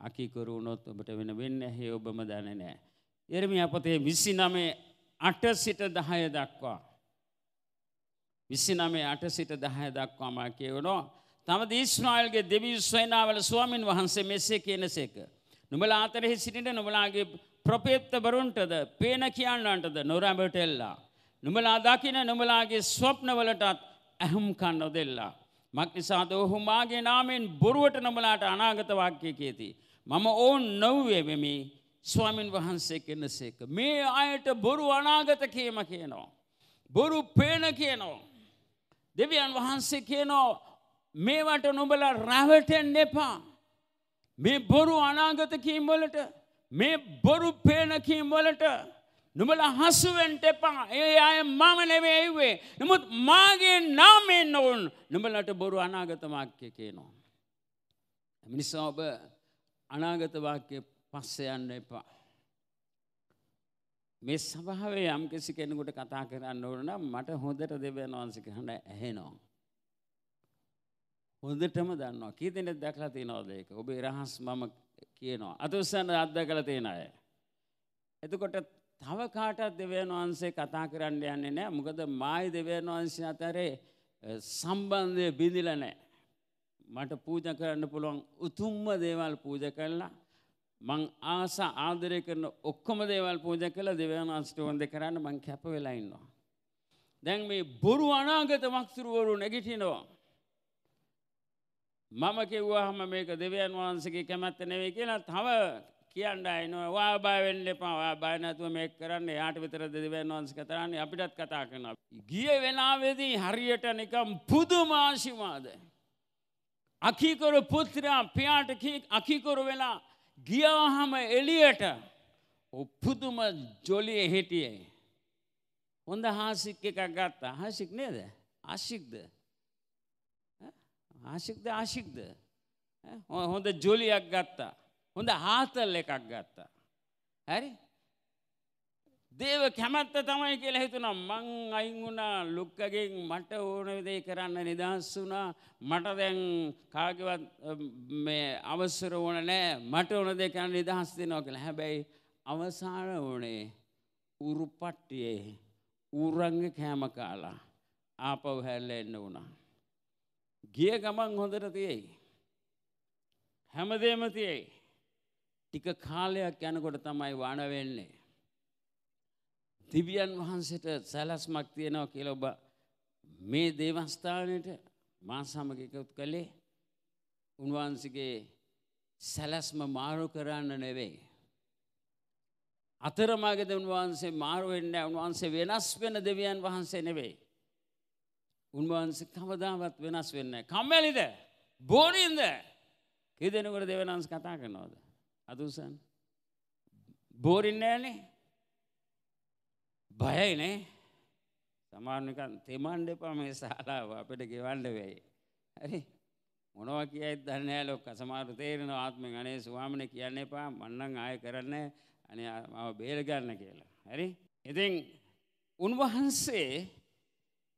අකිකරු වුණොත් ඔබට වෙන වෙන්න හැ ඔබම දන නෑ. එරමි අපතේ විසි නමේ අට සිට දහය දක්වා. විසි නමේ අට සිට දහය දක්වාම කියවනෝ තම දීශ්නාල්ගේ දෙවී ස්වයනාවල ස්වාමින් වහන්සේ මෙසේ කියනසේක. නුඹල අතරෙහි සිටිට නුබලාගේ ප්‍රපේත්ත බරුන්ටද පේන කියන්නන්ටද නොරැඹටෙල්ලා. නුඹලා දකින නුඹලාගේ ස්වප්නවලටත් ඇහුම් කන්න නොදෙල්ලා. මක්නිසාද ඔහු මාගේ නාමෙන් බොරුවට නොබලාට අනාගත වාක්‍ය කියති. මම ඔවුන් නොව්වේ වෙමි ස්වාමින් වහන්සේ කෙන්නසේක. මේ අයට බොරු අනාගත කියම කියනවා. බොරු පේන කියනවා. දෙවියන් වහන්සේ කියනෝ මේවට නොබල රැවටෙන් එපා. මේ බොරු අනාගත කීම්වලට මේ බොරු පේන කීම්වලට නුඹල හසුවෙන්ට එපා ඒ අය මම නෙවේ එව්වේ නමුත් මාගේ නාමෙන් ඔවුන් නුඹලට බොරු අනාගත වාක්‍ය කියනවා. මිනිසා ඔබ අනාගත වාක්‍ය පස්සේ යන්න එපා. මේ සභාවේ යම් කිසි කෙනෙකුට කතා කරන්න ඕන නම් මට හොඳට දෙවියන් වහන්සේ හඬ ඇහෙනවා. හොඳටම දන්නවා කී දෙනෙක් දැකලා තියෙනවද ඒක? ඔබේ රහස් මම කියනවා. අත උස්සන්න අත්දැකලා තියෙන අය. එතකොට තව කාටත් දෙවියන් වහන්සේ කතා කරන්න යන්නේ නැහැ. මොකද මායි දෙවියන් වහන්සේ අතරේ අ, සම්බන්ධය බිඳිලා නැහැ. මට පූජා කරන්න පුළුවන් උතුම්ම දේවල් පූජා කළා. මං ආස ආදරය කරන ඔක්කොම දේවල් පූජා කළා දෙවියන් වහන්සේට වන්ද කරන්න මං කැප වෙලා ඉන්නවා. දැන් මේ බොරු අනාගත වක්තුරුවරු නැගිටිනවා. මම කිව්වාහම මේක දෙවියන් වහන්සේගේ කැමැත්ත නෙවෙයි කියලා තව කියන්න අයනවා වා බය වෙන්න එපා. වා බය නැතුව මේක කරන්න. යාට විතර දෙවියන් වහන්සේ කතා කරන්නේ අපිටත් කතා කරනවා. ගිය වෙලාවේදී හරියට නිකම් පුදුම ආශිර්වාද අකීකරු පුත්‍රයා පියාට කී- අකීකරු වෙලා ගියාහම එළියට ඔව් පුදුම ජොලිය හිටියේ. හොඳ හාසික් එකක් ගත්තා. හාසික් නේද? ආශික්ද? ආශික්ද ආශික්ද? ඈ? හො- හොඳ ජොලියක් ගත්තා. හොඳ හාතල් එකක් ගත්තා. හරි? දේව කැමැත්ත තමයි කියලා හිතුණා මං අයින් වුණා ලුක්කගෙන් මට ඕන දේ කරන්න නිදහස් වුණා මට දැන් කාගේවත් අම්, මේ අවසර ඕන නෑ මට ඕන දේ කරන්න නිදහස් දෙනවා කියලා. හැබැයි අවසාන වුණේ උරුපට්ටියේ ඌරංග කෑම කාලා ආපහු හැල්ලා එන්න වුණා. ගිය ගමන් හොඳට තියෙයි. හැමදේම තියෙයි. ටික කාලයක් යනකොට තමයි වණ වෙන්නේ. දිවියන් වහන්සේට සැලස්මක් තියෙනවා කියලා ඔබ මේ දේවස්ථානයට මා සමග එකතු කළේ උන්වහන්සේගේ සැලැස්ම මාරු කරන්න නෙවෙයි. අතරමගද උන්වහන්සේ මාරු වෙන්න උන්වහන්සේ වෙනස් වෙන දෙවියන් වහන්සේ නෙවෙයි. උන්වහන්සේ කවදාවත් වෙනස් වෙන්න. කම්මැලිද බෝරින්ද කිදෙනකට දෙවනන්ස් කතා කරනවද. අදුසන් බෝරින් නෑනේ. බයයිනේ සමාර්නිකන් තෙමන්ඩ එපා මේ සාලාව අපට ගෙවන්ඩ වෙයි. හරි. මොනව කියයි දන්න ලොක් සමාරු තේරෙන ආත්මෙන් අනේ ස්වාමන කියන්න එපා. මන්නන් ආය කරන්න අන මව බේරගන්න කියලා. හරි. ඉතින් උන්වහන්සේ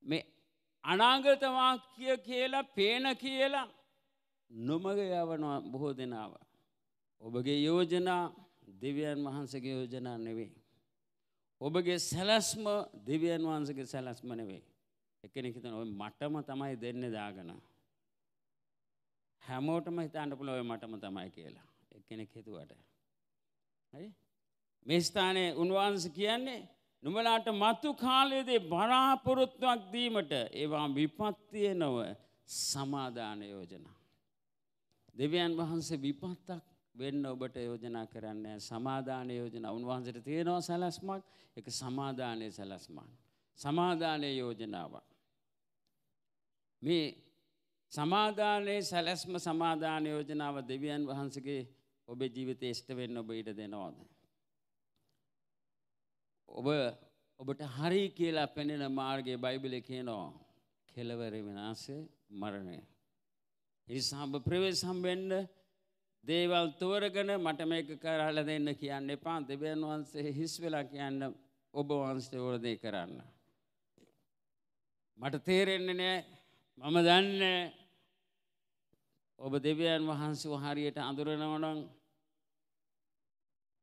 මේ අනාගත වාක්‍ය කියලා පේන කියලා නොමග යවනවා බොහෝ දෙනාව. ඔබගේ යෝජනා දෙවියන් වහන්සගේ යෝජනා නෙවෙයි. ඔබගේ සැලැස්ම දෙවියන් වහන්සගේ සැලැස්ම නෙවෙයි. එකනෙ හිතන ඔය මටම තමයි දෙන්න දාගන. හැමෝටම හිතන්න පුළ ඔය මටම තමයි කියලා. එක්කෙනෙක් හිතුවට. හරි? මේ ස්ථානයේ උන්වහන්ස කියන්නේ නුඹලාට මතු කාලයේදී බලාපොරොත්තුවක් දීමට ඒවා විපත්තිය නොව සමාදාන යෝජනා. දෙවියන් වහන්සේ විපත්තක් වෙන්න ඔබට යෝජනා කරන්න සමාධාන යෝජන උන්වහන්සට තියෙනවා සැලස්මක් එක සමාධානය සැලස්මක්. සමාධානය යෝජනාව. මේ සමාධානයේ සැලැස්ම සමාධාන යෝජනාව දෙවියන් වහන්සගේ ඔබ ජීවිත ෂ්ට වෙන්න ඔබ ඊට දෙනවාද. ඔබ ඔබට හරි කියලා පෙනෙන මාර්ගය බයිබිල කියනවා කෙලවර විනාශය මරණය. එනිසා ඔබ ප්‍රවේශම් වෙන්න දේවල් තෝරගෙන මට මේක කරහල දෙන්න කියන්න එපා දෙවියන් වහන්සේ හිස් වෙලා කියන්න ඔබ වහන්සේ ඕරදේ කරන්න. මට තේරෙන්නේ නෑ මම දන්න ඔබ දෙවියන් වහන්සේ හරියට අඳුරනවනං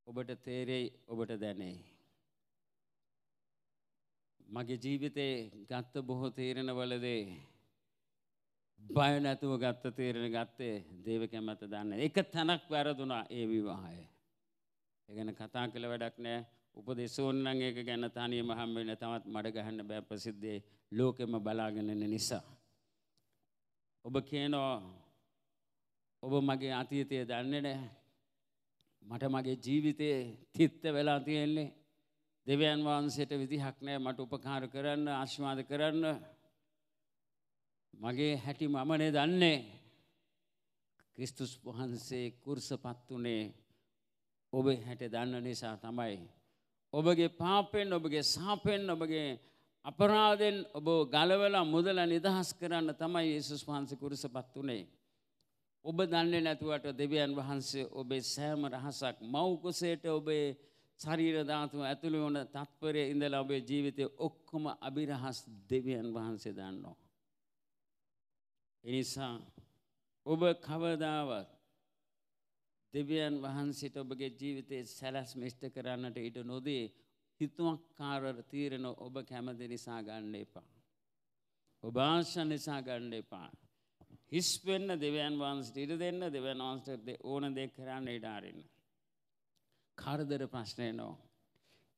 ඔබට තේරෙයි ඔබට දැනේ. මගේ ජීවිතේ ගත්ත බොහෝ තේරෙන වලදේ බය නැතුව ගත්ත තේරෙන ගත්තේ දේව කැමැත දන්න එක තැනක් වැරදුනා ඒ විවාහය. එගැන කතා කළ වැඩක් නෑ උපදෙසෝන්නන් ඒක ගැන තනියම හම්බෙන තමත් මඩ ගහන්න බෑ ප්‍රසිද්ධේ ලෝකෙම බලාගෙනන නිසා. ඔබ කියනෝ ඔබ මගේ අතීතය දන්නේ නෑ මට මගේ ජීවිතයේ තිත්ත වෙලා තියෙන්නේ. දෙවියන් වහන්සේට විදිහක් නෑ මට උපකාර කරන්න ආශ්වාද කරන්න. මගේ හැටි මමනේ දන්නේ ක්‍රිස්තුස් වහන්සේ කුර්සපත් වනේ ඔබේ හැට දන්න නිසා තමයි. ඔබගේ පාපෙන් ඔබගේ සාපෙන් ඔබගේ අපරාධෙන් ඔබ ගලවලා මුදල නිදහස් කරන්න තමයි ඒසුස් වහන්සේ කුරුසපත් වනේ. ඔබ දන්නේ නැතුවට දෙවියන් වහන්සේ ඔබේ සෑම රහසක් මව්කුසේට ඔබේ ශරීරධාතුව ඇතුළි වන තත්පරය ඉඳලා ඔබේ ජීවිතය ඔක්කොම අභිරහස් දෙවියන් වහන්සේ දන්නවා. එනිසා ඔබ කවදාවත් දෙවියන් වහන්සිට ඔබගේ ජීවිතයේ සැලැස් මිෂ්ට කරන්නට ඉට නොදේ හිතුවක් කාරර තීරණ ඔබ කැමති නිසා ගන්න එපා. ඔබාංශ නිසා ගණ්ඩ එපා. හිස් වෙන්න දෙවියන් වහන්සට ඉට දෙන්න දෙවන් වහන්සට ඕන දෙ කරන්න ඉඩාරන්න. කරදර ප්‍රශ්නය නෝ.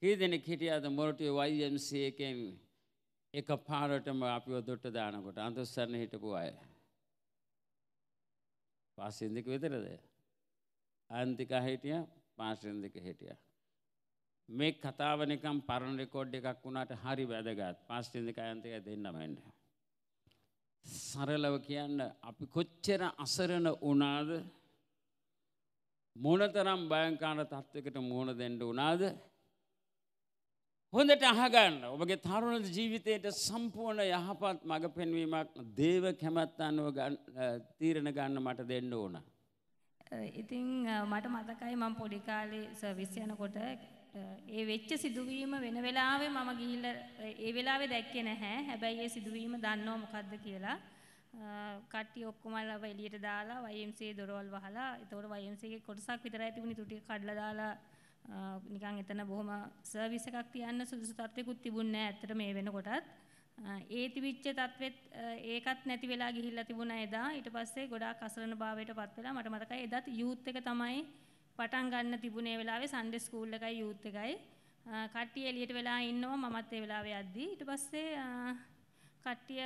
කී දෙනෙ හිටියද මොරටිය වයිම්සේකෙන් එක පාරටම අපිව දොට්ට දානකොට අන්තුස්සරණ හිටපු අය. පාසින්දික විතරද. අන්තික හිටිය පාශන්දික හිටිය. මේ කතාවනකම් පරණ රෙකෝඩ් එකක් වුණට හරි වැදගත් පාස්ටින්දික අයන්තික දෙන්නමෙන්ට. සරලව කියන්න අපි කොච්චර අසරණ වනාද මොනතරම් භයංකාන තත්වකට මුණ දෙෙන්ඩ වනාද හොඳට අහගන්න ඔබගේ තරුණ ජීවිතයට සම්පූර්ණ යහපත් මඟ පෙන්වීමක් දේව කැමැත්තන්ව තීරණ ගන්න මට දෙන්න ඕන. ඉතින් මට මතකයි මම පොඩි කාලේ සර්විස් යනකොට ඒ වෙච්ච සිදුවීම වෙන වෙලාවේ මම ගිහිල්ලා ඒ වෙලාවේ දැක්කේ නැහැ. හැබැයි ඒ සිදුවීම දන්නව මොකද්ද කියලා. කට්ටිය ඔක්කොම ලව එළියට දාලා YMCA දොරවල් වහලා ඒතකොට YMCA එකේ කොටසක් විතරයි තිබුණේ ඊට ටික කඩලා දාලා නිකන් එතන බොහොම සර්විස් එකක් තියන්න සුදුසු තත්ත්වෙකුත් තිබුණේ නැහැ ඇත්තට මේ වෙනකොටත්. ඒ තිබිච්ච තත්වෙත් ඒකත් නැති වෙලා ගිහිල්ලා තිබුණා එදා. ඊට පස්සේ ගොඩාක් අසරණ භාවයට පත් වෙලා මට මතකයි එදත් යූත් එක තමයි පටන් ගන්න තිබුණේ වෙලාවේ සන්ඩේ ස්කූල් එකයි යූත් එකයි. කට්ටිය එළියට වෙලා ඉන්නවා මමත් ඒ වෙලාවේ යද්දි. ඊට පස්සේ කට්ටිය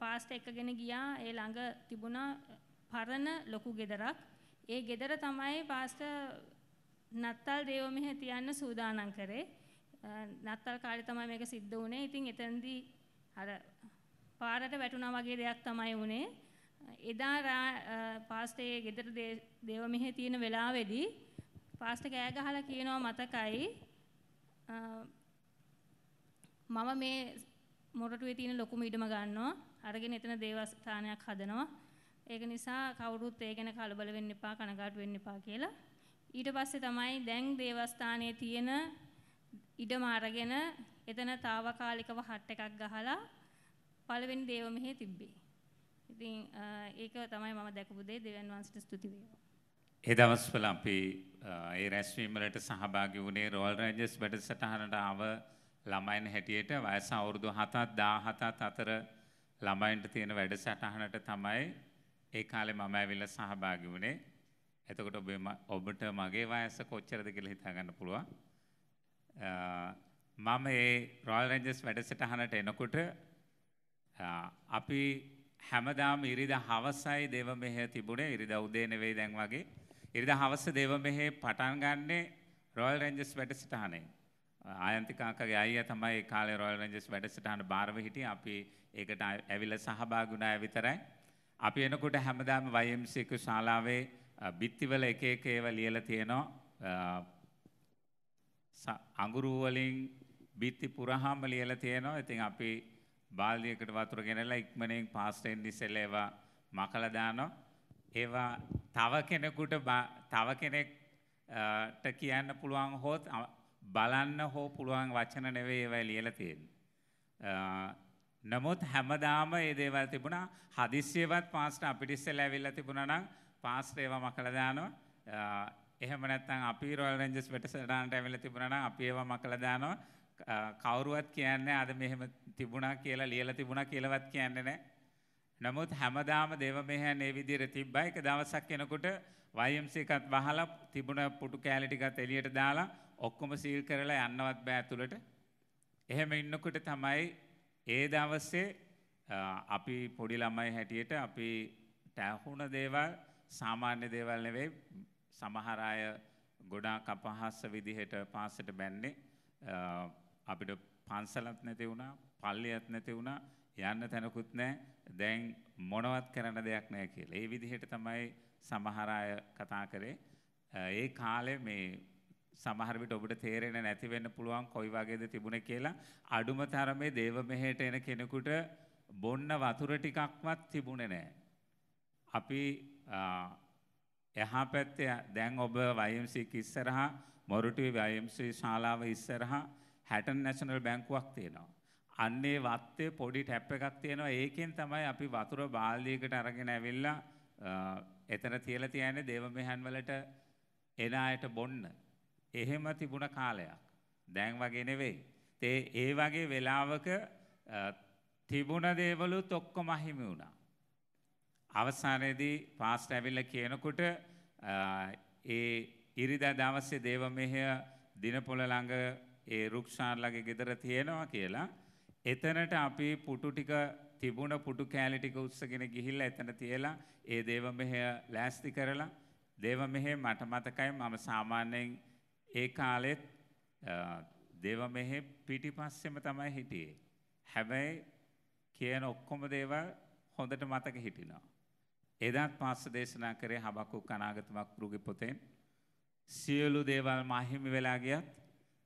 පාස්ට එකගෙන ගියා ඒ ළඟ තිබුණා පරණ ලොකු ගෙදරක්. ඒ ගෙදර තමයි පාස්ට නත්තල් දේව මෙහෙ තියන්න සූදානම් කරේ. නත්තල් කාලේ තමයි මේක සිද්ධ වුණේ. ඉතින් එතනදී අර පාරට වැටුණා වගේ දෙයක් තමයි වුණේ. එදා පාස්ටේ ගෙදර දේව මෙහෙ තියෙන වෙලාවේදී පාස්ට කෑ ගහලා කියනවා මතකයි මම මේ මොරටුවේ තියෙන ලොකුම ඉඩම ගන්නවා අරගෙන එතන දේවස්ථානයක් හදනවා ඒක නිසා කවුරුත් ඒ ගැන කලබල වෙන්න එපා කනගාටු වෙන්න එපා කියලා ඊට පස්සේ තමයි දැන් දේවස්ථානයේ තියෙන ඉඩම අරගෙන එතන తాවකාලිකව හට් එකක් ගහලා පළවෙනි දේව මෙහෙ තිබ්බේ. ඉතින් ඒක තමයි මම දැකපු දේ දෙවියන් වහන්සේට ස්තුති වේවා. ඒ දවස්වල අපි ඒ රැස්වීම වලට සහභාගී වුණේ රෝයල් රේන්ජර්ස් වැඩසටහනට ආව ළමයින් හැටියට වයස අවුරුදු 7ත් 17ත් අතර ළමයින්ට තියෙන වැඩසටහනට තමයි ඒ කාලේ මම ඇවිල්ලා සහභාගී වුණේ. එතකොට ඔබ ඔබට මගේ වයස කොච්චරද කියලා හිතා ගන්න පුළුවන්. මම ඒ රොයල් රේන්ජර්ස් වැඩසටහනට එනකොට අපි හැමදාම ඉරිදා හවසයි දේව මෙහෙය තිබුණේ ඉරිදා උදේ නෙවෙයි දැන් වගේ. ඉරිදා හවස දේව මෙහෙය පටන් ගන්නේ රොයල් රේන්ජර්ස් වැඩසටහනේ. ආයන්ති කාකගේ අයියා තමයි ඒ කාලේ රොයල් රේන්ජර්ස් වැඩසටහන බාරව හිටියේ. අපි ඒකට ඇවිල්ලා සහභාගී වුණා විතරයි. අපි එනකොට හැමදාම YMCA ශාලාවේ බිත්තිවල එක එක ඒවා ලියලා තියෙනවා අඟුරු වලින් බිත්ති පුරාම ලියලා තියෙනවා. ඉතින් අපි බාල්දියකට වතුර ගෙනලා ඉක්මනින් පාස්ට් එන්න ඉස්සෙල්ලා ඒවා මකලා දානවා. ඒවා තව කෙනෙකුට බ- තව කෙනෙක්ට කියන්න පුළුවන් හෝත් අ- බලන්න හෝ පුළුවන් වචන නෙවෙයි ඒවයි ලියලා තියෙන්නේ. අ, නමුත් හැමදාම ඒ දේවල් තිබුණා හදිස්සියවත් පාස්ට අපිට ඉස්සෙල්ලා ඇවිල්ලා තිබුණා නම් පාස්ට ඒවා මකලා දානවා. අ, එහෙම නැත්නම් අපි රොයල් රේන්ජර්ස් වැඩසටහනට ඇවිල්ලා තිබුණා නම් අපි ඒවා මකලා දානවා. අ, කවුරුවත් කියන්නේ අද මෙහෙම තිබුණා කියලා ලියලා තිබුණා කියලාවත් කියන්නේ නැහැ. නමුත් හැමදාම දේව මෙහයන් ඒ විදිහට තිබ්බා. එක දවසක් එනකොට YMC එකත් වහලා තිබුණ පුටු කෑලි ටිකත් එළියට දාලා ඔක්කොම සීල් කරලා යන්නවත් බෑ ඇතුළට. එහෙම ඉන්නකොට තමයි ඒ දවසේ අ, අපි පොඩි ළමයි හැටියට අපි ටැහුණ දේවල් සාමාන්‍ය දේවල් නෙවෙයි සමහර අය ගොඩාක් අපහාස විදිහට පාසට බැන්නේ අ, අපිට පන්සලත් නැති වුණා පල්ලියත් නැති වුණා යන්න තැනකුත් නෑ දැන් මොනවත් කරන්න දෙයක් නෑ කියලා. ඒ විදිහට තමයි සමහර අය කතා කරේ. අ, ඒ කාලේ මේ සමහර විට ඔබට තේරෙන්නේ නැති වෙන්න පුළුවන් කොයි වගේද තිබුණේ කියලා. අඩුම තරමේ දේව මෙහෙට එන කෙනෙකුට බොන්න වතුර ටිකක්වත් තිබුණේ නෑ. අපි අ, එහා පැත්තේ දැන් ඔබ YMC ඉස්සරහා මොරටුවේ YMC ශාලාව ඉස්සරහා හැටන් නැෂනල් බැංකුවක් තියෙනවා. අන්නේ වත්තේ පොඩි ටැප් එකක් තියෙනවා. ඒකෙන් තමයි අපි වතුර බාල්දියකට අරගෙන ඇවිල්ලා අ, එතන තියලා තියන්නේ දේව මෙහන් වලට එන අයට බොන්න. එහෙම තිබුණ කාලයක්. දැන් වගේ නෙවෙයි. ඒ ඒ වගේ වෙලාවක අ, තිබුණ දේවලුත් ඔක්කොම අහිමි වුණා. අවසානයේදී පාස්ට ඇවිල්ලා කියනකොට අ, ඒ ඉරිදා දවසේ දේව මෙහෙය දිනපොළ ළඟ ඒ රුක්ෂාන්ලගේ ගෙදර තියෙනවා කියලා එතනට අපි පුටු ටික තිබුණ පුටු කෑලි ටික උස්සගෙන ගිහිල්ලා එතන තියලා ඒ දේව මෙහෙය ලෑස්ති කරලා දේව මෙහෙ මට මතකයි මම සාමාන්‍යයෙන් ඒ කාලෙත් අ, දේව මෙහෙ පිටිපස්සෙම තමයි හිටියේ. හැබැයි කියන ඔක්කොම දේවල් හොඳට මතක හිටිනවා. එදත් පාස්ස දේශනා කරේ හබක්කුක් අනාගතමක් පුරුගේ පොතෙන් සියලු දේවල් මහිමි වෙලා ගියත්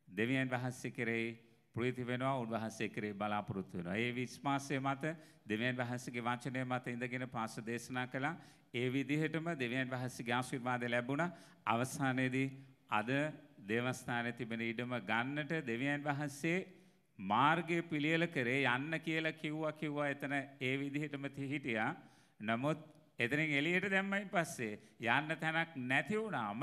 දෙවියන් වහන්සේ කෙරෙහි ප්‍රීති වෙනවා උන්වහන්සේ කෙරෙහි බලාපොරොත්තු වෙනවා. ඒ විශ්වාසය මත දෙවියන් වහන්සේගේ වචනය මත ඉඳගෙන පාස්ස දේශනා කළා. ඒ විදිහටම දෙවියන් වහන්සේගේ ආශිර්වාද ලැබුණා. අවසානයේදී අද දේවස්ථානයේ තිබෙන ඉඩම ගන්නට දෙවියන් වහන්සේ මාර්ගය පිළියෙල කරේ යන්න කියලා කිව්වා කිව්වා එතන ඒ විදිහටම හිටියා. නමුත් එතනින් එළියට දැම්මයින් පස්සේ යන්න තැනක් නැති වුණාම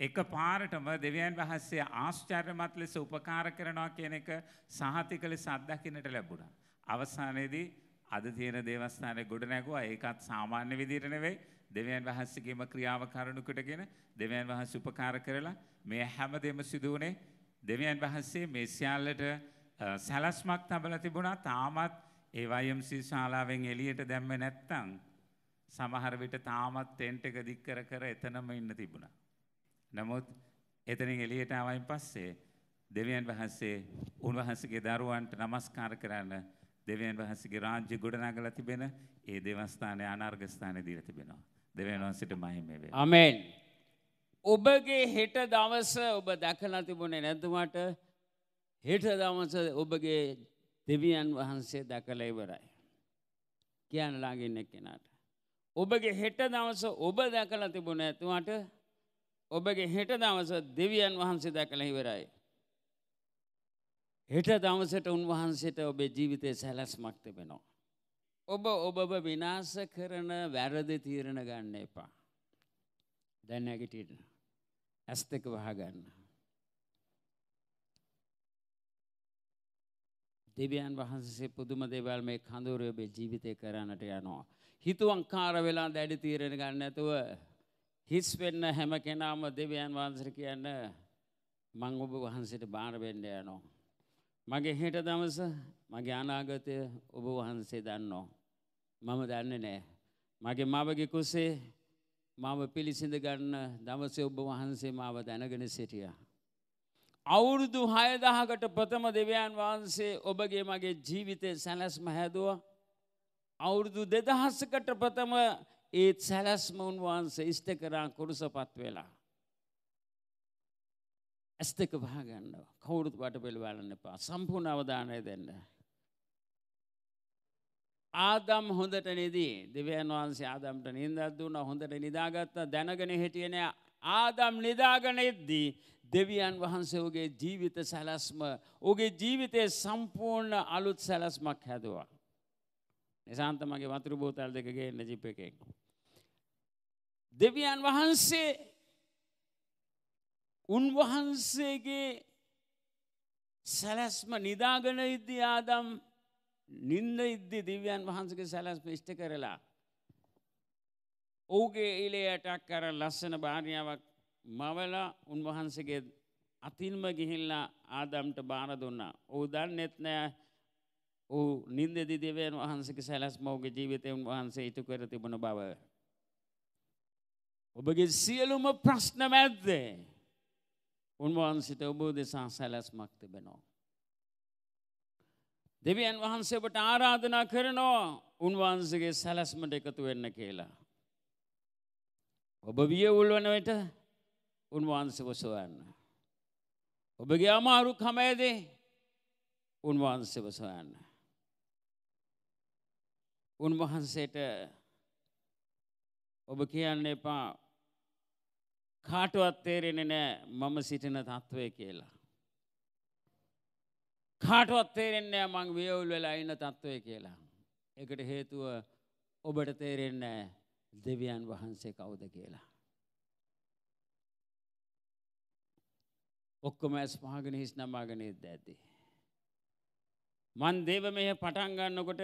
එක පාරටම දෙවියන් වහන්සේ ආශ්චර්යමත් ලෙස උපකාර කරනවා කියන එක සහතික ලෙස අත්දකින්නට ලැබුණා. අවසානයේදී අද තියෙන දේවස්ථානයේ ගොඩ නැගුවා. ඒකත් සාමාන්‍ය විදිහට නෙවෙයි. දෙවියන් වහන්සේගේම ක්‍රියාව කරුණුකටගෙන දෙවියන් වහන්සේ උපකාර කරලා මේ හැමදේම සිදු වුණේ දෙවියන් වහන්සේ මේ සියල්ලට අ, සැලැස්මක් තබලා තිබුණා. තාමත් ඒ YMC ශාලාවෙන් එළියට දැම්මේ නැත්තම් සමහර විට තාමත් ටෙන්ට් එක දික් කර කර එතනම ඉන්න තිබුණා. නමුත් එතනින් එළියට ආවයින් පස්සේ දෙවියන් වහන්සේ උන්වහන්සේගේ දරුවන්ට නමස්කාර කරන්න දෙවියන් වහන්සේගේ රාජ්‍ය ගොඩනගලා තිබෙන ඒ දේවස්ථානයේ අනාර්ග ස්ථානයේ දීලා තිබෙනවා. දෙවියන් වහන්සේට මහිම වේ. අමෙන්. ඔබගේ හෙට දවස ඔබ දැකලා තිබුණේ නැතුමට හෙට දවස ඔබගේ දෙවියන් වහන්සේ දැකලා ඉවරයි. කියන්න ළඟින් එක්කෙනාට. ඔබගේ හෙට දවස ඔබ දැකලා තිබුණ ඇතුවට ඔබගේ හෙට දවස දෙවියන් වහන්සේ දැකලා ඉවරයි. හෙට දවසට උන්වහන්සේට ඔබේ ජීවිතය සැලැස්මක් තිබෙනවා. ඔබ ඔබ විනාශ කරන වැරදි තීරණ ගන්න එපා. දැන් නැගිටින්න. ඇස් දෙක වහගන්න. දෙවියන් වහන්සේ පුදුම දේවල් මේ කඳවුර ඔබේ ජීවිතය කරන්නට යනවා. හිතුවංකාර වෙලා දැඩි තීරණ ගන්න නැතුව හිස් වෙන්න හැම කෙනාම දෙවියන් වහන්සේට කියන්න මං ඔබ වහන්සේට බාර වෙන්න යනවා. මගේ හෙට දවස මගේ අනාගතය ඔබ වහන්සේ දන්නවා. මම දන්නේ නෑ. මගේ මවගේ කුසේ මම පිළිසිඳ ගන්න දවසේ ඔබ වහන්සේ මාව දැනගෙන සිටියා. අවුරුදු හයදහකට ප්‍රථම දෙවියන් වහන්සේ ඔබගේ මගේ ජීවිතය සැලැස්ම හැදුව. අවුරුදු දෙදහස්සකට ප්‍රථම ඒත් සැලැස්ම උන්වහන්සේ ඉස්ත කරා කුරුසපත් වෙලා. ඇස් දෙක වහගන්න කවුරුත් වට පෙළවලන්න එපා සම්පූර්ණ අවධානය දෙන්න. ආදම් හොඳට නිදී දෙවියන් වහන්සේ ආදම්ට නින්දත් දුන්න හොඳට නිදාගත්ත දැනගෙන හිටියන ආදම් නිදාගන එද්දී දෙවියන් වහන්සේගේ ජීවිත සැලස්ම ඕගේ ජීවිතය සම්පූර්ණ අලුත් සැලස්මක් හැදවා. නිසාන්ත මගේ වතුරු බෝතල් දෙකගේ එන්න ජිප එකෙක්. දෙවියන් වහන්සේ උන්වහන්සේගේ සැලැස්ම නිදාගන ඉද්දි ආදම් නින්ද ඉද්දි දිව්‍යන් වහන්සගේ සැලැස්ම ඉෂ්ට කරලා. ඔහුගේ ඉලේයටක් කර ලස්සන භාර්යාවක් මවලා උන්වහන්සගේ අතින්ම ගිහිල්ලා ආදම්ට බාර දුන්නා. ඔහු දන් නෙත්නෑ ඕ නින්දදි දෙවයන් වහන්සගේ සැලස් මෝගේ ජීවිතය උන්වහන්සේ ඉටු කර තිබුණ බව. ඔබගේ සියලුම ප්‍රශ්න මැද්දේ උන්වහන්සිට ඔබ දෙසා සැලැස්මක් තිබෙනවා. දෙවියන් වහන්සේට ආරාධනා කරනවා උන්වහන්සගේ සැලැස්මට එකතු වෙන්න කියලා. ඔබ විය උල්වනවට උන්වහන්සව සොයන්න. ඔබගේ අමාරු කමයදේ උන්වහන්සව සොයන්න. උන්වහන්සේට ඔබ කියන්න එපා කාටුවත් තේරෙන නෑ මම සිටින තත්ත්වය කියලා. කාටුවත් තේරෙන්නේ මං වියවුල් වෙලා ඉන්න තත්ත්වය කියලා. එකට හේතුව ඔබට තේරෙන්නේ දෙවියන් වහන්සේ කවුද කියලා. ඔක්කොම ඇස් පහගෙන හිස් නමාගෙන ඉද්ද ඇති. මන් දේව මෙහ පටන් ගන්නකොට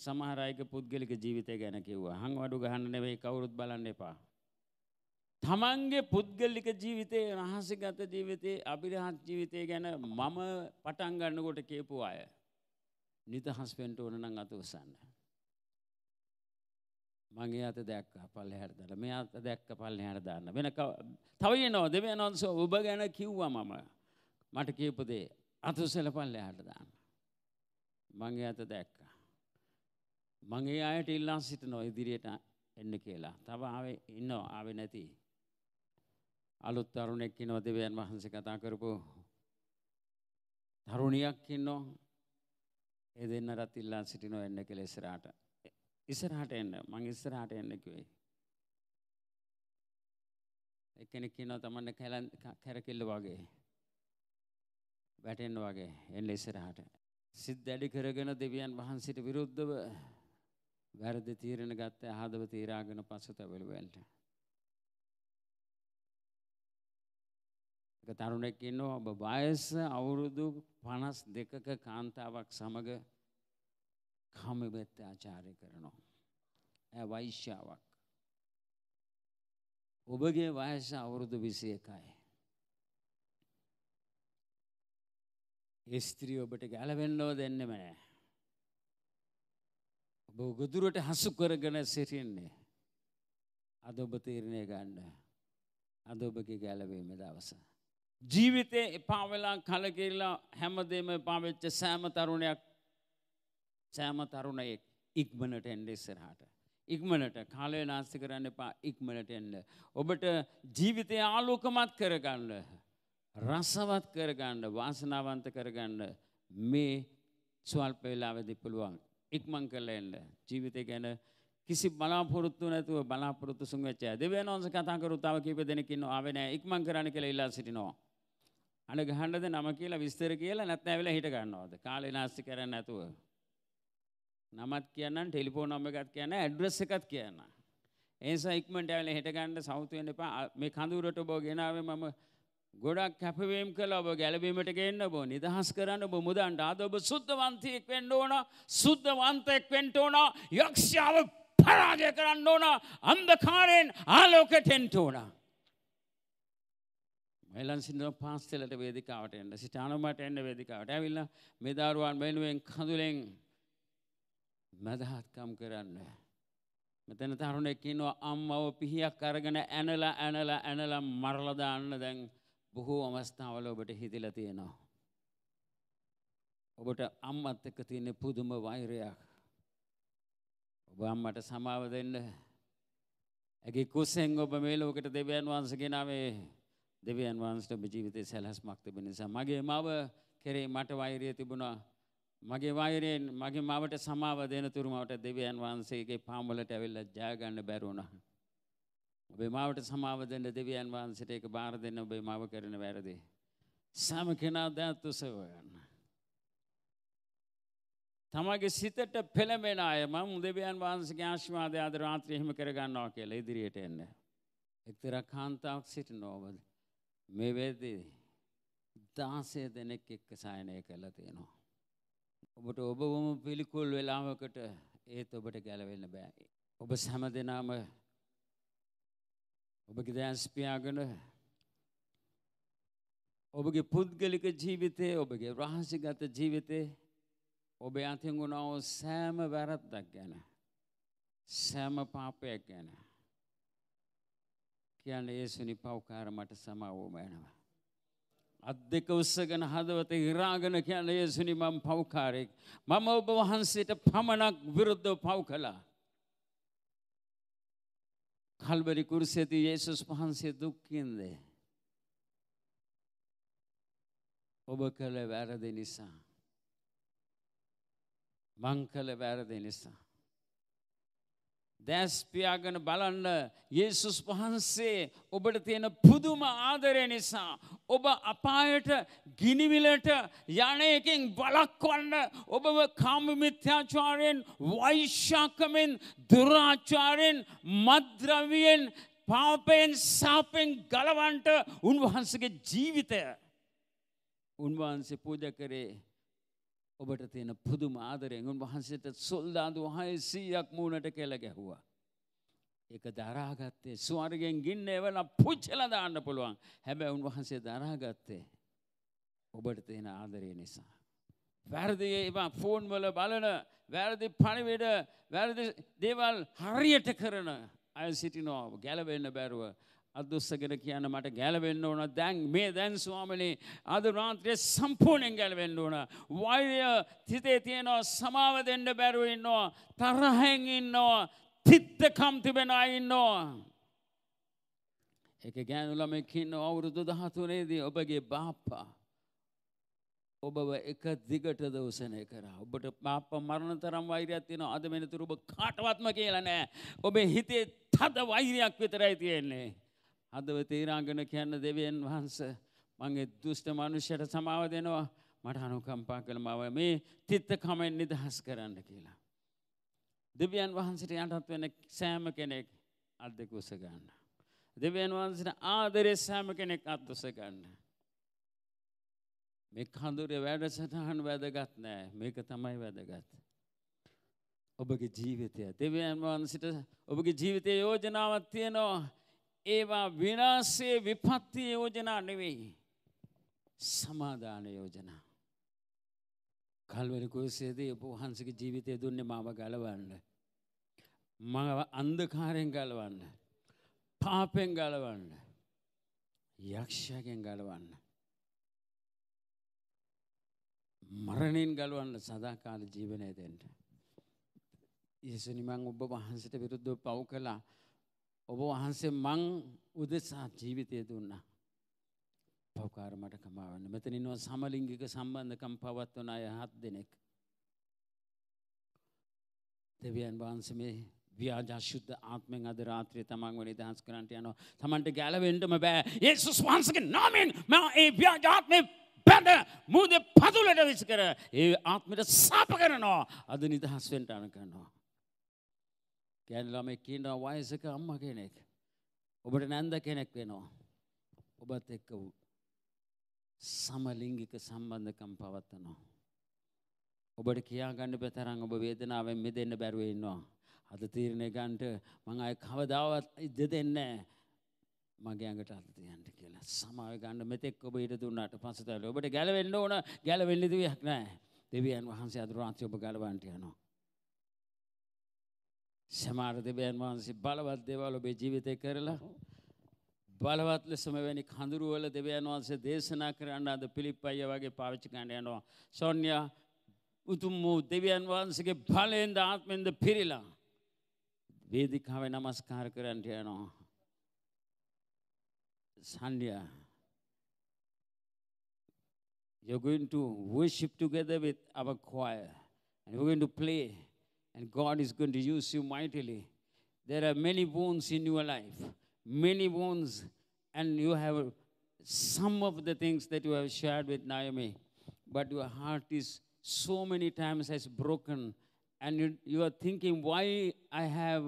සමහරයක පුද්ගලික ජීවිතය ගැන කිව්වා. හං වඩු ගහන්න නෙවෙයි කවුරුත් බලන්න එපා. තමන්ගේ පුද්ගලික ජීවිතය රහසගත ජීවිතයේ අභිරහත් ජීවිතය ගැන මම පටන් ගන්නකොට කියපු අය. නිදහස් වෙන්ට ඕන නම් අත උසන්න. මගේ අත දැක්ක පල්ල හැරදල මේ අත දැක්ක පල්ල හැර දාන්න වෙන තවයි නෝ දෙව නොන්ස ඔබ ගැන කිව්වා මම මට කියපුදේ අතුසල පල්ල හට දාන්න. මගේ අත දැක්ක. මගේ අයට ඉල්ලා සිට නො ඉදිරියට එන්න කියලා තව ආව ඉන්න ආව නැති. අලුත් තරුණෙක්කි නො දෙවයන් වහන්සේ කතා කරපු තරුණියක් ඉන්නෝ ඒ දෙන්න රත් ඉල්ලා සිටිනෝ එන්න කෙලෙසරාට ඉස්සරහට එන්න මං ඉස්සරහට එන්න කිව්වේ. එක්කෙනෙක් කියනවා තමන්න කැරකිල්ල වගේ වැටෙන්න වගේ එන්න ඉස්සරහට. සිත් දැඩි කරගෙන දෙවියන් වහන්සිට විරුද්ධව වැරදි තීරණ ගත්ත හදව තීරාගෙන පසු තැවලුවල්ට. තරුණෙක් ඉන්නවා ඔබ වයස අවුරුදු පනස් දෙකක කාන්තාවක් සමග කාමවෙත්ත ආචාරය කරනවා. ඇ වෛශ්‍යාවක්. ඔබගේ වයස අවුරුදු විසි එකයි. ස්ත්‍රී ඔබට ගැලවෙන්නෝ දෙන්නෙම නෑ. ඔබ ගොදුරට හසු කරගෙන සිටින්නේ. අද ඔබ තීරණය ගන්න. අද ඔබගේ ගැලවීම දවස. ජීවිතය එපාවෙලා කලකිරලා හැමදේම පාවෙච්ච සෑම තරුණයක් සෑම තරුණයෙක් ඉක්මනට එන්ඩ ඉස්සරහට. ඉක්මනට කාලය නාස්ති කරන්න එපා ඉක්මනට එන්න. ඔබට ජීවිතය ආලෝකමත් කරගන්න. රසවත් කරගන්න වාසනාවන්ත කරගන්න මේ ස්වල්ප වෙලාවෙදි පුළුවන්. ඉක්මං කල එන්න ජීවිතය ගැන කිසි බලාපොරොත්තු නැතුව බලාපොරොත්තු සුංවෙච්ච දෙවේ නොන්ස කතාකරුතාව කීප දෙනකින්න ආවෙන ඉක්මං කරන්න කළ ඉල්ලා සිටිනවා. අන ගහන්ඩද නම කියලා විස්තර කියලා නැත්න ඇවෙලා හිට ගන්නවද කාලෙ නාස්ති කරන්න ඇතුව. නමත් කියන්න ටෙලිපෝ නොම එකත් කියන්න ඇඩ්‍රස් එකත් කියන්න. ඒසා ඉක්මට ඇවල හිටගන්න සෞතුවෙන් එපා මේ කඳුරට බෝ ගෙනාව මම ගොඩක් කැපවීම් කළ ඔබ ගැලබීමට ගන්න බෝ නිදහස් කරන්න ඔබ මුදන්ට අද ඔබ සුද්ධවන්තයෙක් වෙන්ඩ ඕන සුද්ධවන්තයෙක් වෙන්ට ඕන යක්ෂාව පරාජය කරන්න ඕන අන්දකාරයෙන් ආලෝකට එන්ට ඕන. මෙලන් සිින්දුව පාස්තලට වේදිකාවට එන්න සිටානමට එන්න වේදිකාවට ඇවිල්ල මෙදරුවන් වෙනුවෙන් කඳුලෙන් මැදහත්කම් කරන්න. මෙතන තරුණෙක්කින්නවා අම්මව පිහියක් අරගෙන ඇනල ඇනල ඇනල මරලදාන්න දැන් බොහෝ අවස්ථාවල ඔබට හිතිල තියෙනවා. ඔබට අම්මත් එක්ක තියෙන පුදුම වෛරයක්. ඔබ අම්මට සමාව දෙන්න. ඇගේ කුසෙන් ඔබ මේ ලෝකට දෙවියන් වහන්සගෙනාවේ දෙවියන් වහන්සට ඔබ ජීවිතය සැලස්මක් තිබෙන නිසා මගේ මව කෙරේ මට වෛරය තිබුණා මගේ වෛරයෙන් මගේ මවට සමාව දෙන තුරුමට දෙවියන් වහන්සේගේ පාමුලට ඇවිල්ල ජයගන්න බැරුණ. ඔබේ මවට සමාව දෙන්න දෙවියන් වහන්සට එක බාර දෙන්න ඔබේ මව කරන වැරදි. සෑම කෙනා දැත්තුසවයන්න. තමගේ සිතට පෙළඹෙන අය මම දෙවියන් වහන්සගේ ආශ්වාදය අද රාත්‍රයහිම කරගන්නවා කියලා ඉදිරියට එන්න. එක්තර කාන්තාවක් සිට නෝවද. මේ වේදී දාසය දෙනෙක් එක්ක සයනය කළ තියෙනවා. ඔබට ඔබවම පිළිකුල් වෙලාවකට ඒත් ඔබට ගැලවෙන්න බෑ. ඔබ සැම දෙනාම ඔබගේ දැන්ස්පියාගන ඔබගේ පුද්ගලික ජීවිතය ඔබගේ රහසිගත ජීවිතේ ඔබ අතින් වුණාව සෑම වැරද්දක් ගැන සෑම පාපයක් ගැන කියන්න ඒසුනි පව්කාර මට සමවූමයනවා. අත් දෙක උත්සගෙන හදවත ඉරාගෙන කියන්න ඒසුනි මම පව්කාරයෙක් මම ඔබ වහන්සේට පමණක් විරුද්ධ පව් කළා. කල්බරි කුරුසේති යේසුස් වහන්සේ දුක්කින්දේ. ඔබ කළ වැරදි නිසා. මං කළ වැරදි නිසා. දැස්පියාගෙන බලන්න යේසුස් වහන්සේ ඔබට තියෙන පුදුම ආදරය නිසා. ඔබ අපායට ගිනිවිලට යනයකින් බලක්වන්න ඔබව කාමමිත්‍යාචාරයෙන් වෛශ්‍යකමෙන් දුරාචාරයෙන් මද්‍රවියෙන් පාපයෙන් සාපෙන් ගලවන්ට උන්වහන්සගේ ජීවිතය උන්වහන්සේ පූජ කරේ ඔබට තියෙන පුදුම ආදරයෙන් උන්වහන්සේට සොල්දාදු හයසීයක් මූුණට කෙළ ගැහුවා. ඒක දරාගත්තේ ස්වර්ගෙන් ගින්න එවල පුච්චල දාන්න පුළුවන් හැබැ උන්වහන්සේ දරාගත්තේ ඔබට තියෙන ආදරය නිසා. වැරදි ඒවා ෆෝන් වල බලන වැරදි පණිවිඩ වැරදි දේවල් හරියට කරන අය සිටිනෝ ගැලවෙන්න බැරුව අදදුස්සගෙන කියන්න මට ගැලවෙන්න ඕන දැන් මේ දැන් ස්වාමනි අද රාත්‍රය සම්පූර්ණයෙන් ගැලවෙන්න ඕන. වෛරය තිතේ තියෙනවා සමාව දෙන්න බැරුව ඉන්නවා තරහෙන් ඉන්නවා තිත්තකම් තිබෙන ඉන්නවා. එක ගෑනුලමකින්න අවුරුදු දහතුනේදී ඔබගේ බාප්පා. ඔබව එක දිගට දවසනය කර ඔබට පාප මරණ තරම් වෛරයක් තියෙන අද වෙනතුරු ඔබ කාටවත්ම කියලා නෑ ඔබේ හිතේ තද වෛරයක් විතරයි තියෙන්නේ. අදව තේරාගෙන කියන්න දෙවියන් වහන්ස මගේ දුෂ්ට මනුෂ්‍යයට සමාව දෙනවා මට අනුකම්පා කළ මව මේ තිත්ත කමෙන් නිදහස් කරන්න කියලා. දෙවියන් වහන්සට යටත් වෙන සෑම කෙනෙක් අදෙක උස ගන්න. දෙවියන් වහන්සට ආදරෙ සෑම කෙනෙක් අත්තුස ගන්න. මේ කඳුරේ වැඩසටහන් වැදගත් නෑ මේක තමයි වැදගත්. ඔබගේ ජීවිතය දෙවියන් වහන්සිට ඔබගේ ජීවිතය යෝජනාවත් තියෙනවා ඒවා විනාසේ විපත්තිය යෝජනා නෙවෙයි. සමාධාන යෝජනා. කල්වරි කුසේදී ඔබ වහන්සගේ ජීවිතය දුන්නේ මාව ගලවන්න. මව අන්දකාරයෙන් ගලවන්න. පාපෙන් ගලවන්න. යක්ෂයගෙන් ගලවන්න. මරණයෙන් ගලවන්න සදාකාල ජීවනය දෙන්න. යසුනිමං ඔබ වහන්සට විරුද්ධ පව් කලා ඔබ වහන්සේ මං උදෙසා ජීවිතය දුන්නා. පවකාර මට කමාවන්න මෙතනින්ව සමලිංගික සම්බන්ධකම් පවත්වන අය හත් දෙනෙක්. දෙවියන් වහන්සේ මේ ව්‍යාජශුද්ධ ආත්මෙන් අද රාත්‍රය තමන් වනි දහස් කරන්ට යනවා තමන්ට ගැලවෙන්ටම බෑ ඒසුස් වහන්සගේ නාමෙන් ම ඒ ව්‍යාජාත්මය බැඳ මුද පතුලට විසි කර ඒ ආත්මට සාප කරනවා අද නිදහස් වෙන්ට අන කරනවා. ගැන් ළමෙක් කියනවා වයසක අම්ම කෙනෙක්. ඔබට නැන්ද කෙනෙක් වෙනවා. ඔබත් එක්ක වූ සමලිංගික සම්බන්ධකම් පවත්වනවා. ඔබට කියාගන්න පැතරන් ඔබ වේදනාවෙන් මෙදෙන්න බැරුව ඉන්නවා. අද තීරණය ගන්ට මං අය කවදාවත් ඉද දෙන්නේ මගේ ඇඟට අත තියන්ට කියලා සමාව ගන්න මෙතෙක් ඔබ ඊට දුන්නට පසතල ඔබට ගැලවෙන්න ඕන ගැලවෙන්න දවියක් නෑ දෙවියන් වහන්සේ අදුරාන්ති ඔබ ගලවන්ට යනවා. සමාර දෙවියන් වහන්සේ බලවත් දේවල් ඔබේ ජීවිතය කරලා බලවත් ලෙසම වැනි කඳුරුවල දෙවියන් වහන්සේ දේශනා කරන්න අද පිළිප් අය වගේ පාවිච්චි කරන්න යනවා. සොන්යා උතුම් වූ දෙවියන් වහන්සේගේ බලයෙන්ද ආත්මෙන්ද පිරිලා වේදිකාවේ නමස්කාර කරන්න යනවා. සන්ඩිය You're going to worship together with our choir. And we're going to play. And God is going to use you mightily. There are many wounds in your life, many wounds. And you have some of the things that you have shared with Naomi. But your heart is so many times has broken. And you, you are thinking, why I have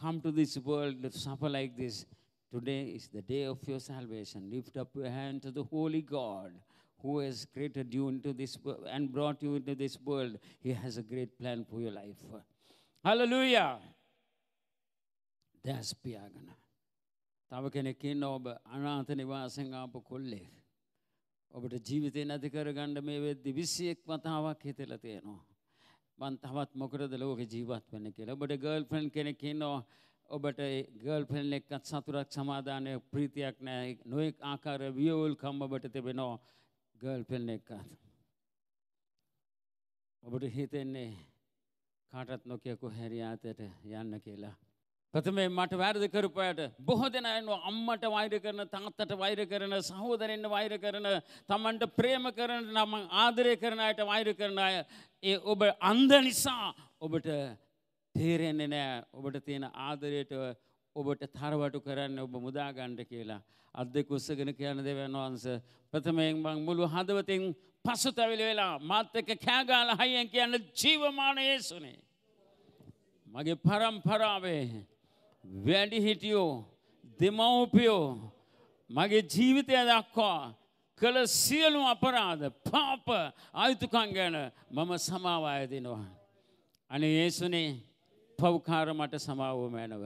come to this world to suffer like this. Today is the day of your salvation. Lift up your hand to the Holy God who has created you into this and brought you into this world. He has a great plan for your life. Hallelujah. දැස් පියාගන. තව කෙනෙක් ඉන්න ඔබ අනාත නිවාසෙන් ආපු කොල්ලෙක්. ඔබට ජීවිතය නැති කරගන්න මේ වෙද්දි විසියෙක් වතාවක් හිතලා තියෙනවා. මං තවත් මොකටද ලෝක ජීවත් වෙන්න කියලා. ඔබට ගර්ල්ෆ්‍රෙන්ඩ් කෙනෙක් ඉන්නවා. ඔබට ගර්ල්ෆ්‍රෙන්ඩ් එක්කත් සතුටක් සමාදානයක් ප්‍රීතියක් නැහැ. නොයෙක් ආකාර වියවුල්කම් ඔබට තිබෙනවා ගර්ල්ෆ්‍රෙන්ඩ් එක්කත්. ඔබට හිතෙන්නේ කාටත් නොකිය කොහැරි ආතයට යන්න කියලා. ප්‍රථමේ මට වැරදි කරපයට බොහෝ දෙනා එනවා අම්මට වෛර කරන තාත්තට වෛර කරන සහෝදරෙන්ට වෛර කරන තමන්ට ප්‍රේම කරන නම් ආදරය කරන අයට වෛර කරන අය. ඒ ඔබ අන්ද නිසා ඔබට තේරෙන්නේ නෑ. ඔබට තියෙන ආදරයට ඔබට තරවටු කරන්න ඔබ මුදාගණ්ඩ කියලා. අද්දෙක උස්සගෙන කියන දෙවන් වහන්ස ප්‍රථමයෙන් මං මුළු හදවතින් පසු තැවිලි වෙලා මාත් එක්ක කෑගාල හයියෙන් කියන්න ජීවමාන යේසුනේ මගේ පරම්පරාවේ වැඩි හිටියෝ දෙමව්පියෝ මගේ ජීවිතය දක්වා කළ සියලු අපරාධ පාප අයුතුකන් ගැන මම සමාවාය දෙනවා. අනේ ඒසුනේ පව්කාර මට සමාවෝ මැනව.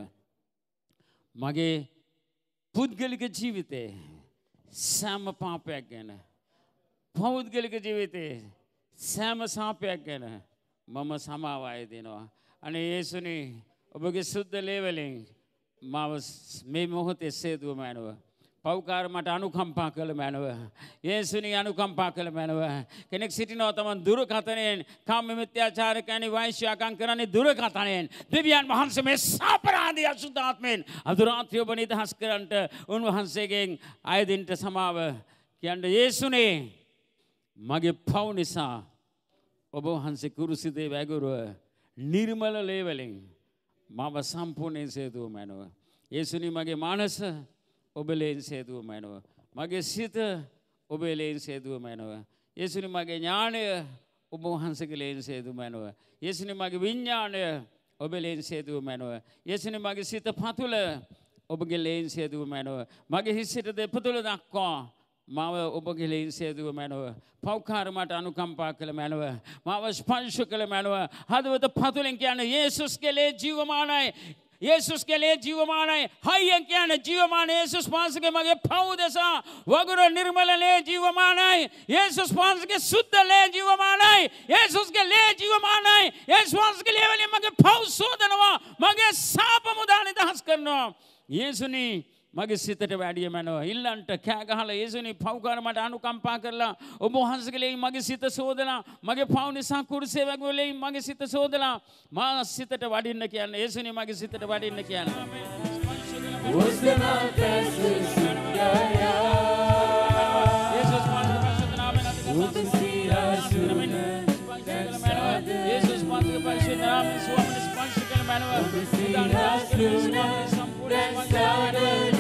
මගේ පුද්ගලික ජීවිතේ සෑම පාපයක් ගැන. පෞද්ගලික ජීවිතේ සෑම සාපයක් ගැන මම සමාවාය දෙනවා. අනේ ඒසුනේ ඔබගේ සුද්ධ ලේවලින් මව මේ මොහොතේ සේදුව මැනව. පෞකාර මට අනුකම්පා කළ මැනව. ඒසුනි අනුකම්පා කළ මැනව. කෙනෙක් සිටිනව තමන් දුරකතනයෙන් කම්ම මිත්‍යාචාරකයනි වෛශ්‍යයකං කරන්නේ දුරකතනයෙන්. දෙවියන් වහන්සේ මේ සාපරාධී අසුතාත්මයෙන් අදුරාත්‍රය ඔබ නිදහස් කරන්නට උන්වහන්සේගෙන් අයදින්ට සමාව කියන්න ඒසුනේ මගේ පව් නිසා ඔබ වහන්සේ කුරුසිදේ වැගුරුව නිර්මල ලේවලින් මම සම්පූර්ණයෙන් සේතුව මැනව. ඒසුනි මගේ මානස ඔබලයෙන් සේතුව මැනව. මගේ සිත ඔබලයෙන් සේතුව මැනව. ඒසුනි මගේ ඥානය ඔබ වහන්සගේ ලයෙන් සේතු මැනව. ඒසුනි මගේ විඤ්ඥානය ඔබලයෙන් සේතුව මැනව. ඒසුනි මගේ සිත පතුල ඔබගේ ලයෙන් සේතුව මැනව. මගේ හිස්සිට දෙපතුළ දක්වා මව ඔබගේ ලෙයින් සේදුව මැනව. පෞකාරමට අනුකම්පා කළ මැනව. මව ස්පංශ කළ මැනව. හදවත පතුලෙන් කියන ඒසුස් කෙලේ ජීවමානයි. ඒසුස් කෙලේ ජීවමානයි හයියෙන් කියන ජීවමාන ඒසුස් පාසගේ මගේ පව් දෙසා වගුර නිර්මලලේ ජීවමානයි ඒසුස් පාසගේ සුද්ධ ලේ ජීවමානයි ඒසුස්ගේ ලේ ජීවමානයි ඒස් පාසගේ ලේවලින් මගේ පව් සෝදනවා මගේ සාප මුදා නිදහස් කරනවා ඒසුනී මගේ සිතට වැඩිය මැනව. ඉල්ලන්ට කෑගහල ඒසුනි පව්කාර මට අනුකම්පා කරලා ඔබ වහන්සකලෙයි මගේ සිත සෝදලා මගේ පව් නිසා කුරුසේ වැගුලෙයි මගේ සිත සෝදලා මා සිතට වඩින්න කියන්න ඒසුනි මගේ සිතට වඩින්න කියන්න. යේසුස් පන්තික පරිශුද්ධ නාමයෙන් ස්වාමීන් ස්පර්ශ කළ මැනව උදාන දාස් කළ ස්වාමීන් සම්පූර්ණ වන්දනාවන යේසුස්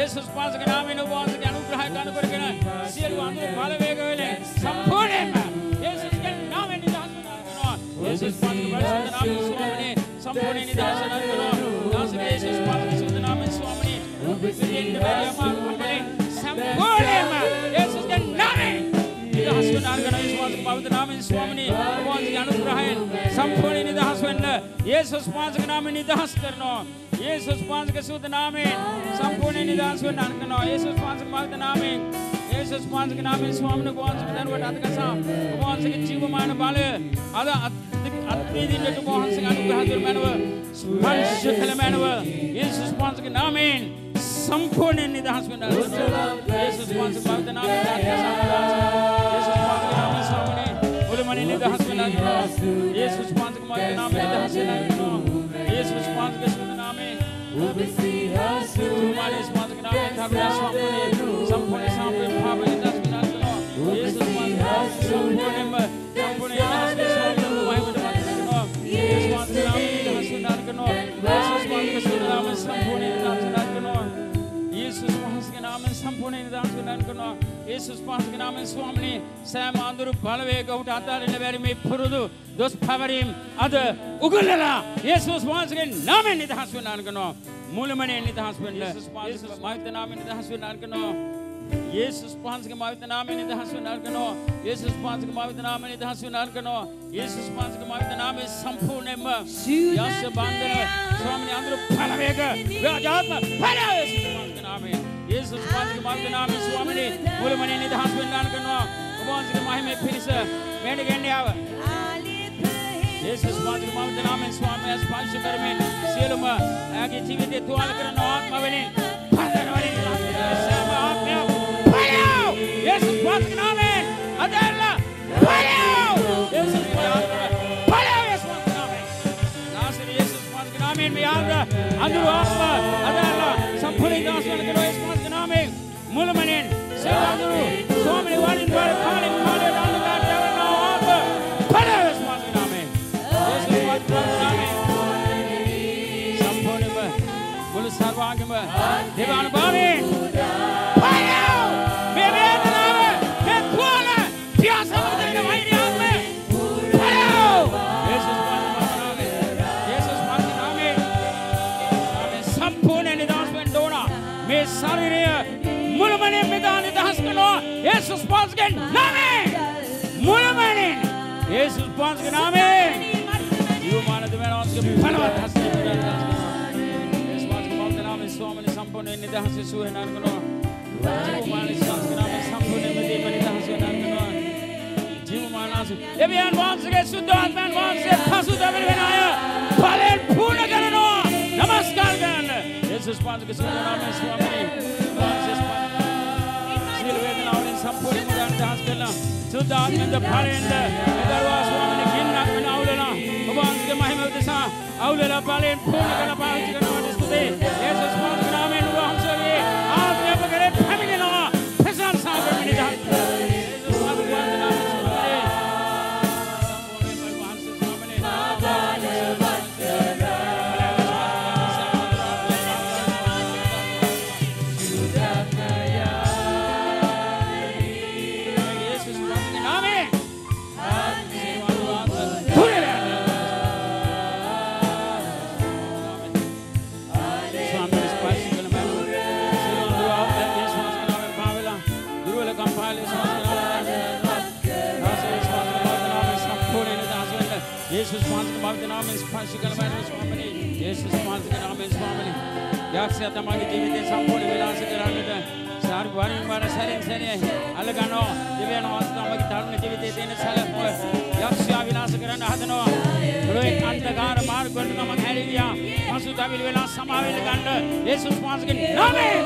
යේසුස් පාසක නාමයෙන් ඔබ වහන්සේගේ අනුග්‍රහය ගන්න කරගෙන සියලු අඳුරු බලවේග වලින් සම්පූර්ණයෙන්ම යේසුස්ගේ නාමයෙන් නිදහස් වෙනවා යේසුස් පාසක පරිශුද්ධ නාමයෙන් ස්වාමීනි සම්පූර්ණ නිදහස කරනවා දාසක යේසුස් පාසක සුද්ධ නාමයෙන් ස්වාමීනි ඔබ සිටින්න බැරිම අපේ සම්පූර්ණයෙන්ම යේසුස්ගේ නාමයෙන් නිදහස් වෙන අර්ගන විශ්වාස පවිත්‍ර නාමයෙන් ස්වාමීනි ඔබ වහන්සේගේ අනුග්‍රහයෙන් සම්පූර්ණ නිදහස් වෙන්න යේසුස් පාසක නාමයෙන් නිදහස් කරනවා යේසුස් පාසක සුද්ධ නාමයෙන් සම්පූර්ණ නිදහස් වෙන්න අර්ගනවා යේසුස් පාසක පවිත්‍ර නාමයෙන් යේසුස් පාසක නාමයෙන් ස්වාමීනි ඔබ වහන්සේගේ දරුවට අතකසා ඔබ වහන්සේගේ ජීවමාන බලය අද අත්විඳින්නට ඔබ වහන්සේගේ අනුග්‍රහ කර මැනව ස්පර්ශ කළ මැනව යේසුස් පාසක නාමයෙන් සම්පූර්ණ නිදහස් වෙන්න අර්ගනවා යේසුස් පාසක පවිත්‍ර නාමයෙන් අතකසා යේසුස් පාසක නාමයෙන් ස්වාමීනි මුළුමනින් නිදහස් වෙන්න කරනවා යේසුස් වහන්සේගේ මගේ නාමයෙන් නිදහස් වෙන්න කරනවා යේසුස් වහන්සේගේ සුන්දර නාමයෙන් තුමාගේ ස්වාමීගේ නාමයෙන් කරුණා ස්වාමීනේ සම්පූර්ණ වෙන්න කරනවා. යේසුස් වහන්සේගේ නාමයෙන් ස්වාමිනේ සෑම අඳුරු බලවේග උට අතාරින්න බැරි මේ පුරුදු දොස් පැවරීම් අද උගලලා යේසුස් වහන්සේගේ නාමයෙන් නිදහස් වෙන්න කරනවා. මුලමනේ නිදහස් වෙන්න. යේසුස් මහිත නාමයෙන් නිදහස් වෙන්න කරනවා. යේසුස් වහන්සේගේ මවිත නාමයෙන් නිදහස් වෙන්න අර්ගනවා යේසුස් වහන්සේගේ මවිත නාමයෙන් නිදහස් වෙන්න අර්ගනවා යේසුස් වහන්සේගේ මවිත නාමයෙන් සම්පූර්ණයෙන්ම යස බන්ධන ස්වාමීන් අඳුර පළවේග ව්‍යාජාත්ම පළව යේසුස් වහන්සේගේ නාමයෙන් යේසුස් වහන්සේගේ මවිත නාමයෙන් ස්වාමීන් මුලමනේ නිදහස් වෙන්න අර්ගනවා ඔබ වහන්සේගේ මහිමේ පිණිස මේඩ ගෙන්ඩියාව යේසුස් වහන්සේගේ මවිත නාමයෙන් ස්වාමීන් ස්පර්ශ කරමින් සියලුම ඇගේ ජීවිතය තුවාල කරන ආත්ම වලින් පදන වලින් සෑම ආත්මයක් Fire! Jesus Christ's name! Adela! Fire! Jesus Christ! Fire! Jesus Christ's name! Nasir Jesus Christ's name me anda andu atma adela sampuri daswan karo Jesus Christ's Suomi, Mulmanen, Seadu, Suomi, one in යේසුස් වහන්සේගේ නාමයෙන් ජීවමානද වෙනවාගේ බලවත් හස්තය නිදහස් කරනවා යේසුස් වහන්සේගේ මෞත නාමයෙන් ස්වාමීන් සම්පූර්ණ නිදහස් සුවේ නරකනවා ජීවමාන සංස්කරණය සම්පූර්ණ මෙදීම නිදහස් වෙන නරකනවා ජීවමානසු. එවියන් වහන්සේගේ සුද්ධාත්මයන් වහන්සේ පසුතැවෙන වෙන අය බලෙන් පූර්ණ කරනවා. නමස්කාර කරන්න. යේසුස් වහන්සේගේ සුද්ධ නාමයෙන් ස්වාමීන් වහන්සේ සියලු වේදනාවලින් සම්පූර්ණ මුදන් දහස් කරලා සුද්ධාත්මෙන්ද පරෙන්ද දරුවා ඔබ වහන්සේගේ මහිම උදෙසා අවුලලා බලෙන් පූර්ණ කරලා පාවිච්චි කරනවා. ස්තුතියි යේසුස් වහන්සේගේ යක්ෂය තමගේ ජීවිතේ සම්පූර්ණ විනාශ කරන්නට සාරි වරින් වර සැරින් සැරිය අලගනෝ දෙවියන් වහන්සේ තමගේ තරුණ ජීවිතයේ තියෙන සැලකුව යක්ෂයා විනාශ කරන්න හදනවා. රොයි අන්ධකාර මාර්ග වලට මම හැරියා පසුතැවිලි වෙලා සමාවෙන්න ගන්න. යේසුස් වහන්සේගේ නාමයෙන්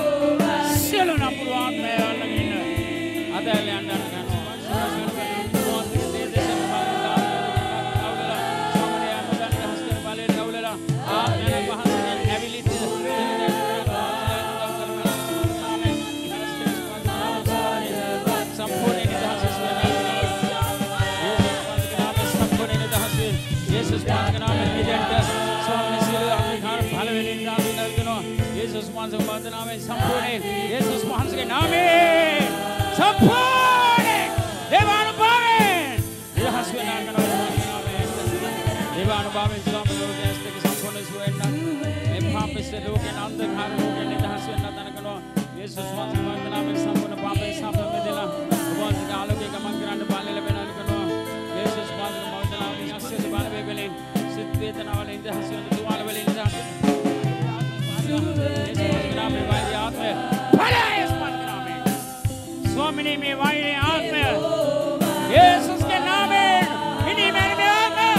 සියලු නපුරු ආත්මය වහන්සේ නාමයෙන් සම්පූර්ණ යේසුස් වහන්සේගේ නාමයෙන් සම්පූර්ණ දේවානුභාවයෙන් නිදහස් වෙන දේවානුභාවයෙන් ස්වාමීන් ලෝකයේ සම්පූර්ණ සුවෙන්න මේ පාපස්ස ලෝකේ අන්ධකාර ලෝකේ නිදහස් වෙන්න දනකනවා යේසුස් වහන්සේගේ වහන්සේ නාමයෙන් සම්පූර්ණ පාපයෙන් සාප මෙදලා ඔබ වහන්සේගේ ආලෝකයේ ගමන් කරන්න පාලෙ ලැබෙන අනිකනවා යේසුස් වහන්සේගේ මෞත නාමයෙන් අක්ෂර බලවේගලින් සිත් වේදනාවලින් නිදහස් වෙන තුවාල වලින් නිදහස් යේසුස් නාමයෙන් වෛද්‍ය ආත්මය පලයස් පන්නාමයෙන් ස්වාමිනේ මේ වෛද්‍ය ආත්මය යේසුස්ගේ නාමයෙන් ඉනි මෙරි මේ ආත්මය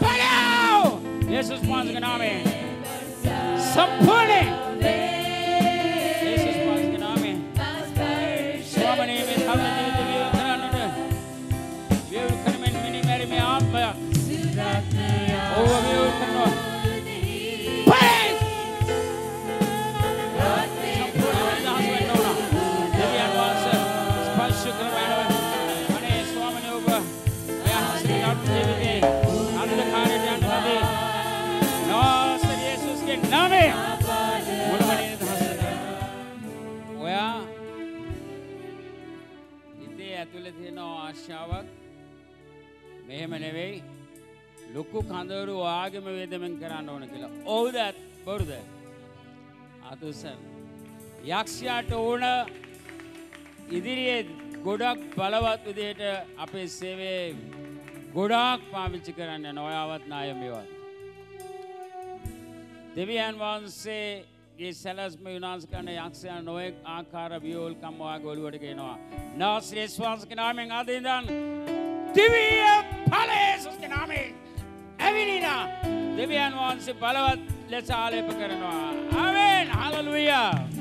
පලයව යේසුස් වහන්සේගේ මෙහෙම නෙවෙයි ලොකු කඳවුරු වාගෙම වේදමෙන් කරන්න ඕන කියලා. ඔව්ද බොරුද? අතුසන්. යක්ෂයාට ඕන ඉදිරියේ ගොඩක් බලවත් විදියට අපේ සේවයේ ගොඩාක් පාවිච්චි කරන්න යන ඔයාවත් නාය මේවත්. දෙවියන් වහන්සේගේ සැලස්ම විනාශ කරන යක්ෂයන් නොයෙක් ආකාර වියෝල්කම් වාගේ ඔළුවට ගෙනවා. නාස්රේ ස්වාංශගේ නාමයෙන් අද ඉඳන් දිව්‍ය ඵල යේසුස්ගේ නාමයෙන් ඇවිනිනා දෙවියන් වහන්සේ බලවත් ලෙස ආලේප කරනවා. ආමේන්. හලෙලූයා.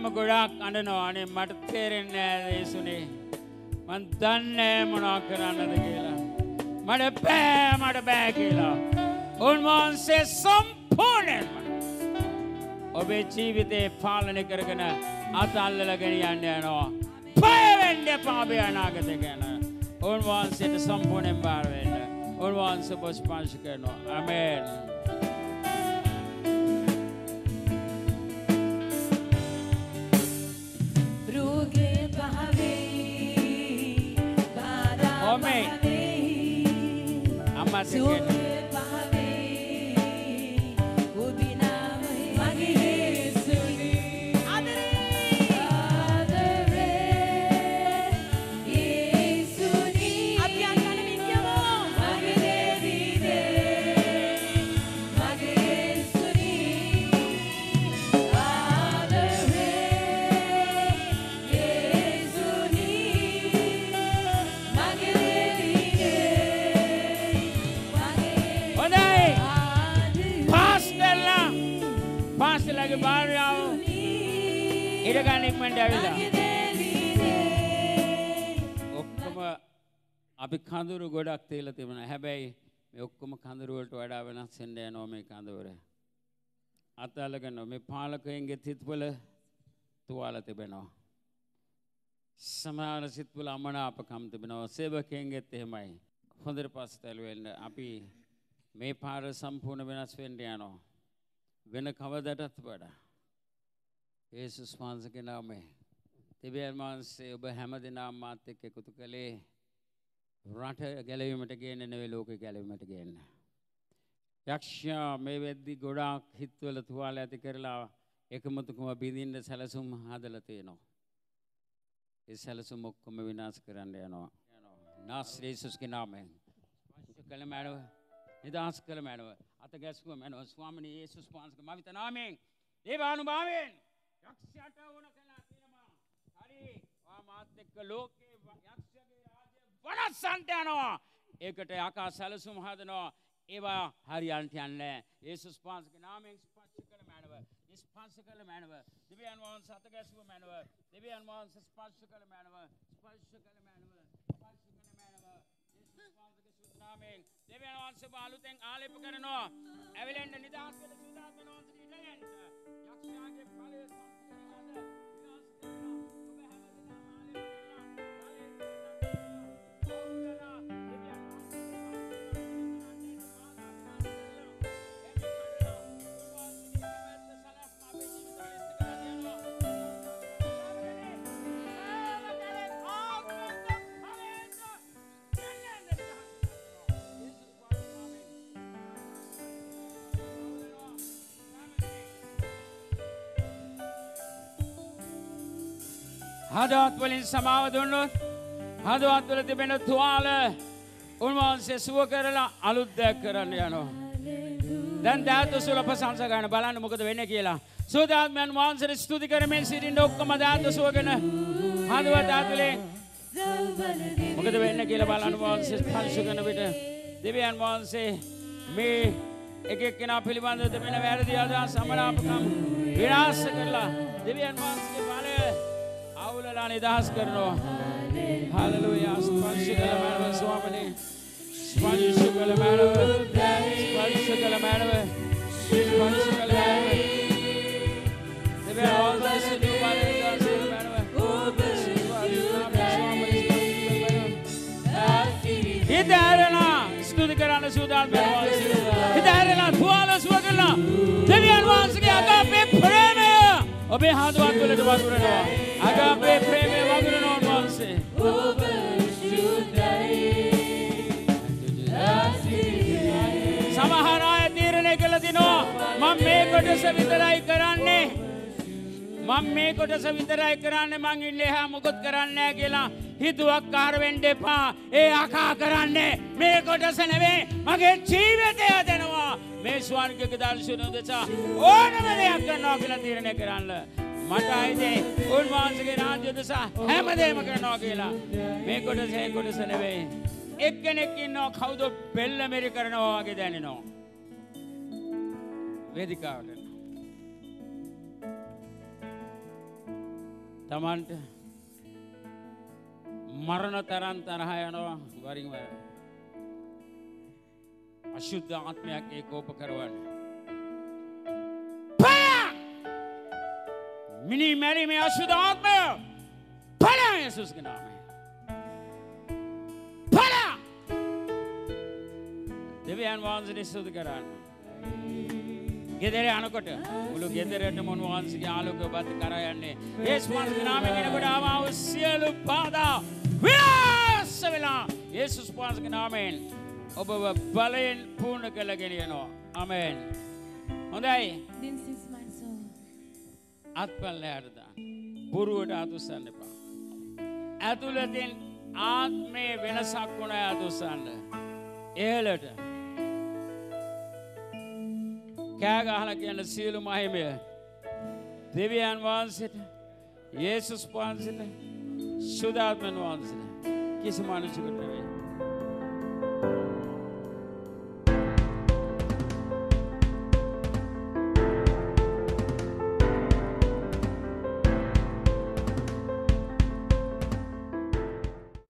තනියම ගොඩාක් අඬනවා. අනේ මට තේරෙන්නේ නෑ යේසුනේ මං දන්නේ මොනවා කරන්නද කියලා. මට බෑ මට බෑ කියලා. උන්වහන්සේ සම්පූර්ණයෙන්ම ඔබේ ජීවිතේ පාලනය කරගෙන අතල්ලලා ගෙනියන්න යනවා. බය වෙන්න එපා ඔබේ අනාගතය ගැන. උන්වහන්සේට සම්පූර්ණයෙන් බාර වෙන්න. උන්වහන්සේ ඔබ ස්පර්ශ කරනවා. ආමේන් අම්මා පාස්ටලගේ භාර්යාව ඉඩගන්න ඉක්මට ඇවිලා ඔක්කොම අපි කඳුරු ගොඩක් තේල තිබෙන හැබැයි මේ ඔක්කොම කඳුරුවලට වඩා වෙනස් වෙන්න යනවා මේ කඳවුර. අතල්ලගෙන මේ පාලකයන්ගේ තිත්වල තුවාල තිබෙනවා. සමාන සිත්වල අමනාපකම් තිබෙනවා. සේවකයන්ගෙත් එහෙමයි. හොඳට පස්සතැලු වෙන්න අපි මේ පාර සම්පූර්ණ වෙනස් වෙන්න යනවා. වෙන කවදටත් වඩා. ඒසුස් වහන්සේගේ නාමයෙන් දෙවියන් වහන්සේ ඔබ හැම දෙනාම මාත් එක්ක එකතු කළේ රට ගැලවීමට ගේන්න නෙවෙයි ලෝකෙ ගැලවීමට ගේන්න. යක්ෂයා මේ වෙද්දි ගොඩාක් හිත්වල තුවාල ඇති කරලා එකමුතුකම බිඳින්න සැලසුම් හදලා තියෙනවා. ඒ සැලසුම් ඔක්කොම විනාශ කරන්න යනවා. නාස්රේ යේසුස්ගේ නාමයෙන්. ස්පර්ශ කළ මැනව නිදහස් කළ මැනව අත ගැස්කුව මැනව ස්වාමිනී යේසුස් වහන්සේගේ මවිත නාමයෙන් දේවානුභාවයෙන් යක්ෂයාට ඕන කළා තියෙනවා. හරි. ඔයා මාත් එක්ක ලෝකේ ව- යක්ෂයාගේ රාජ්‍ය වනස්සන්ට යනවා. ඒකට යකා සැලසුම් හදනවා. ඒවා හරියන්ට යන්නේ. යේසුස් වහන්සේගේ නාමයෙන් ස්පර්ශ කළ මැනව ස්පර්ශ කළ මැනව දෙවියන් වහන්සේ අත ගැසුව මැනව දෙවියන් වහන්සේ ස්පර්ශ කළ මැනව ස්පර්ශ කළ මැනව වහන්සේගේ සුදු නාමයෙන් දෙවියන් වහන්සේ බාලුතෙන් ආලේප කරනවා. ඇවිලෙන්න නිදහස් වෙලා සූදානම් වෙනවා. වහන්සේට ඉඳගන්න යක්ෂයාගේ ඵලය සම්පූර්ණවද විනාශ හදවත් වලින් සමාව දුන්නොත් හදවත් වල තිබෙන තුවාල උන්වහන්සේ සුව කරලා අලුත් දෙයක් කරන්න යනවා. දැන් ධාතු සුල ප්‍රශංස කරන බලන්න මොකද වෙන්නේ කියලා. සෝදාත්මයන් වහන්සේට ස්තුති කරමින් සිටින්න ඔක්කොම ධාතු සුවගෙන හදවත් ඇතුලේ මොකද වෙන්න කියලා බලන්න වහන්සේ ස්පර්ශ කරන විට දෙවියන් වහන්සේ මේ එක එක්කෙනා පිළිබඳව තිබෙන වැරදි අදහස් සමනාපකම් විනාශ කරලා දෙවියන් වහන්සේගේ බලය අවුලලා නිදහස් කරනවා. හalleluya ස්පර්ශ කළ මනව ස්වාමනේ ස්පර්ශ කළ මනව ස්පර්ශ කළ මනව ස්පර්ශ කළ මනව දෙවියන් වහන්සේ සිටු බලය නිදහස් කළ මනව හිත ඇරලා ස්තුති කරන්න සූදානම් වෙනවා. හිත ඇරලා තුවාල සුව කරලා දෙවියන් වහන්සේගේ අගාපේ ප්‍රේමය ඔබේ හදවත් වලට වතුරනවා. අගාපේ ප්‍රේමය වතුරනවා වහන්සේ. සමහර අය තීරණය කළ දිනවා මම මේ කොටස විතරයි කරන්නේ මම මේ කොටස විතරයි කරන්න මං ඉන්නේ එහා මොකොත් කරන්නේ නැහැ කියලා හිතුවක්කාර වෙන්න එපා. ඒ අකා කරන්නේ මේ කොටස නෙවෙයි මගේ ජීවිතය දෙනවා. මේ ස්වර්ගික දර්ශන උදෙසා ඕනම දෙයක් කරනවා කියලා තීරණය කරන්න. මට අයිති උන්වහන්සේගේ රාජ්‍ය උදෙසා හැමදේම කරනවා කියලා. මේ කොටස ඒ කොටස නෙවෙයි. එක්කෙනෙක් ඉන්නවා කවුද බෙල්ල මෙරි කරනවා වගේ දැනෙනවා. වේදිකාවට. තමන්ට මරණ තරන් තරහ යනවා වරින් වර. අශුද්ධ ආත්මයක් ඒ කෝප කරවන්න. මිනි මැරීමේ අශුද්ධ ආත්මය පල යසුස්ගේ නාමය. පල දෙවියන් වහන්සේ ස්තුති කරන්න. ගෙදර යනකොට මුළු ගෙදරට මොන්වහන්සේගේ ආලෝකය බත් කරා යන්නේ. යේසුස් වහන්සේගේ නාමයෙන් එනකොට ආවා සියලු බාධා විනාශ වෙලා යේසුස් වහන්සේගේ නාමයෙන් ඔබව බලයෙන් පූර්ණ කළගෙන යනවා. ආමෙන්. හොඳයි. This is my soul. අත්පල්ලයට දාන්න. බොරුවට අතුස්සන්න එපා. ඇතුළතින් ආත්මේ වෙනසක් වුණ අතුස්සන්න. ඉහළට කෑ ගහලා කියන සියලු මහිමය දෙවියන් වහන්සේට යේසුස් වහන්සේට සුදාත්මන් වහන්සේට කිසි මනුෂ්‍යකට නෙවෙයි.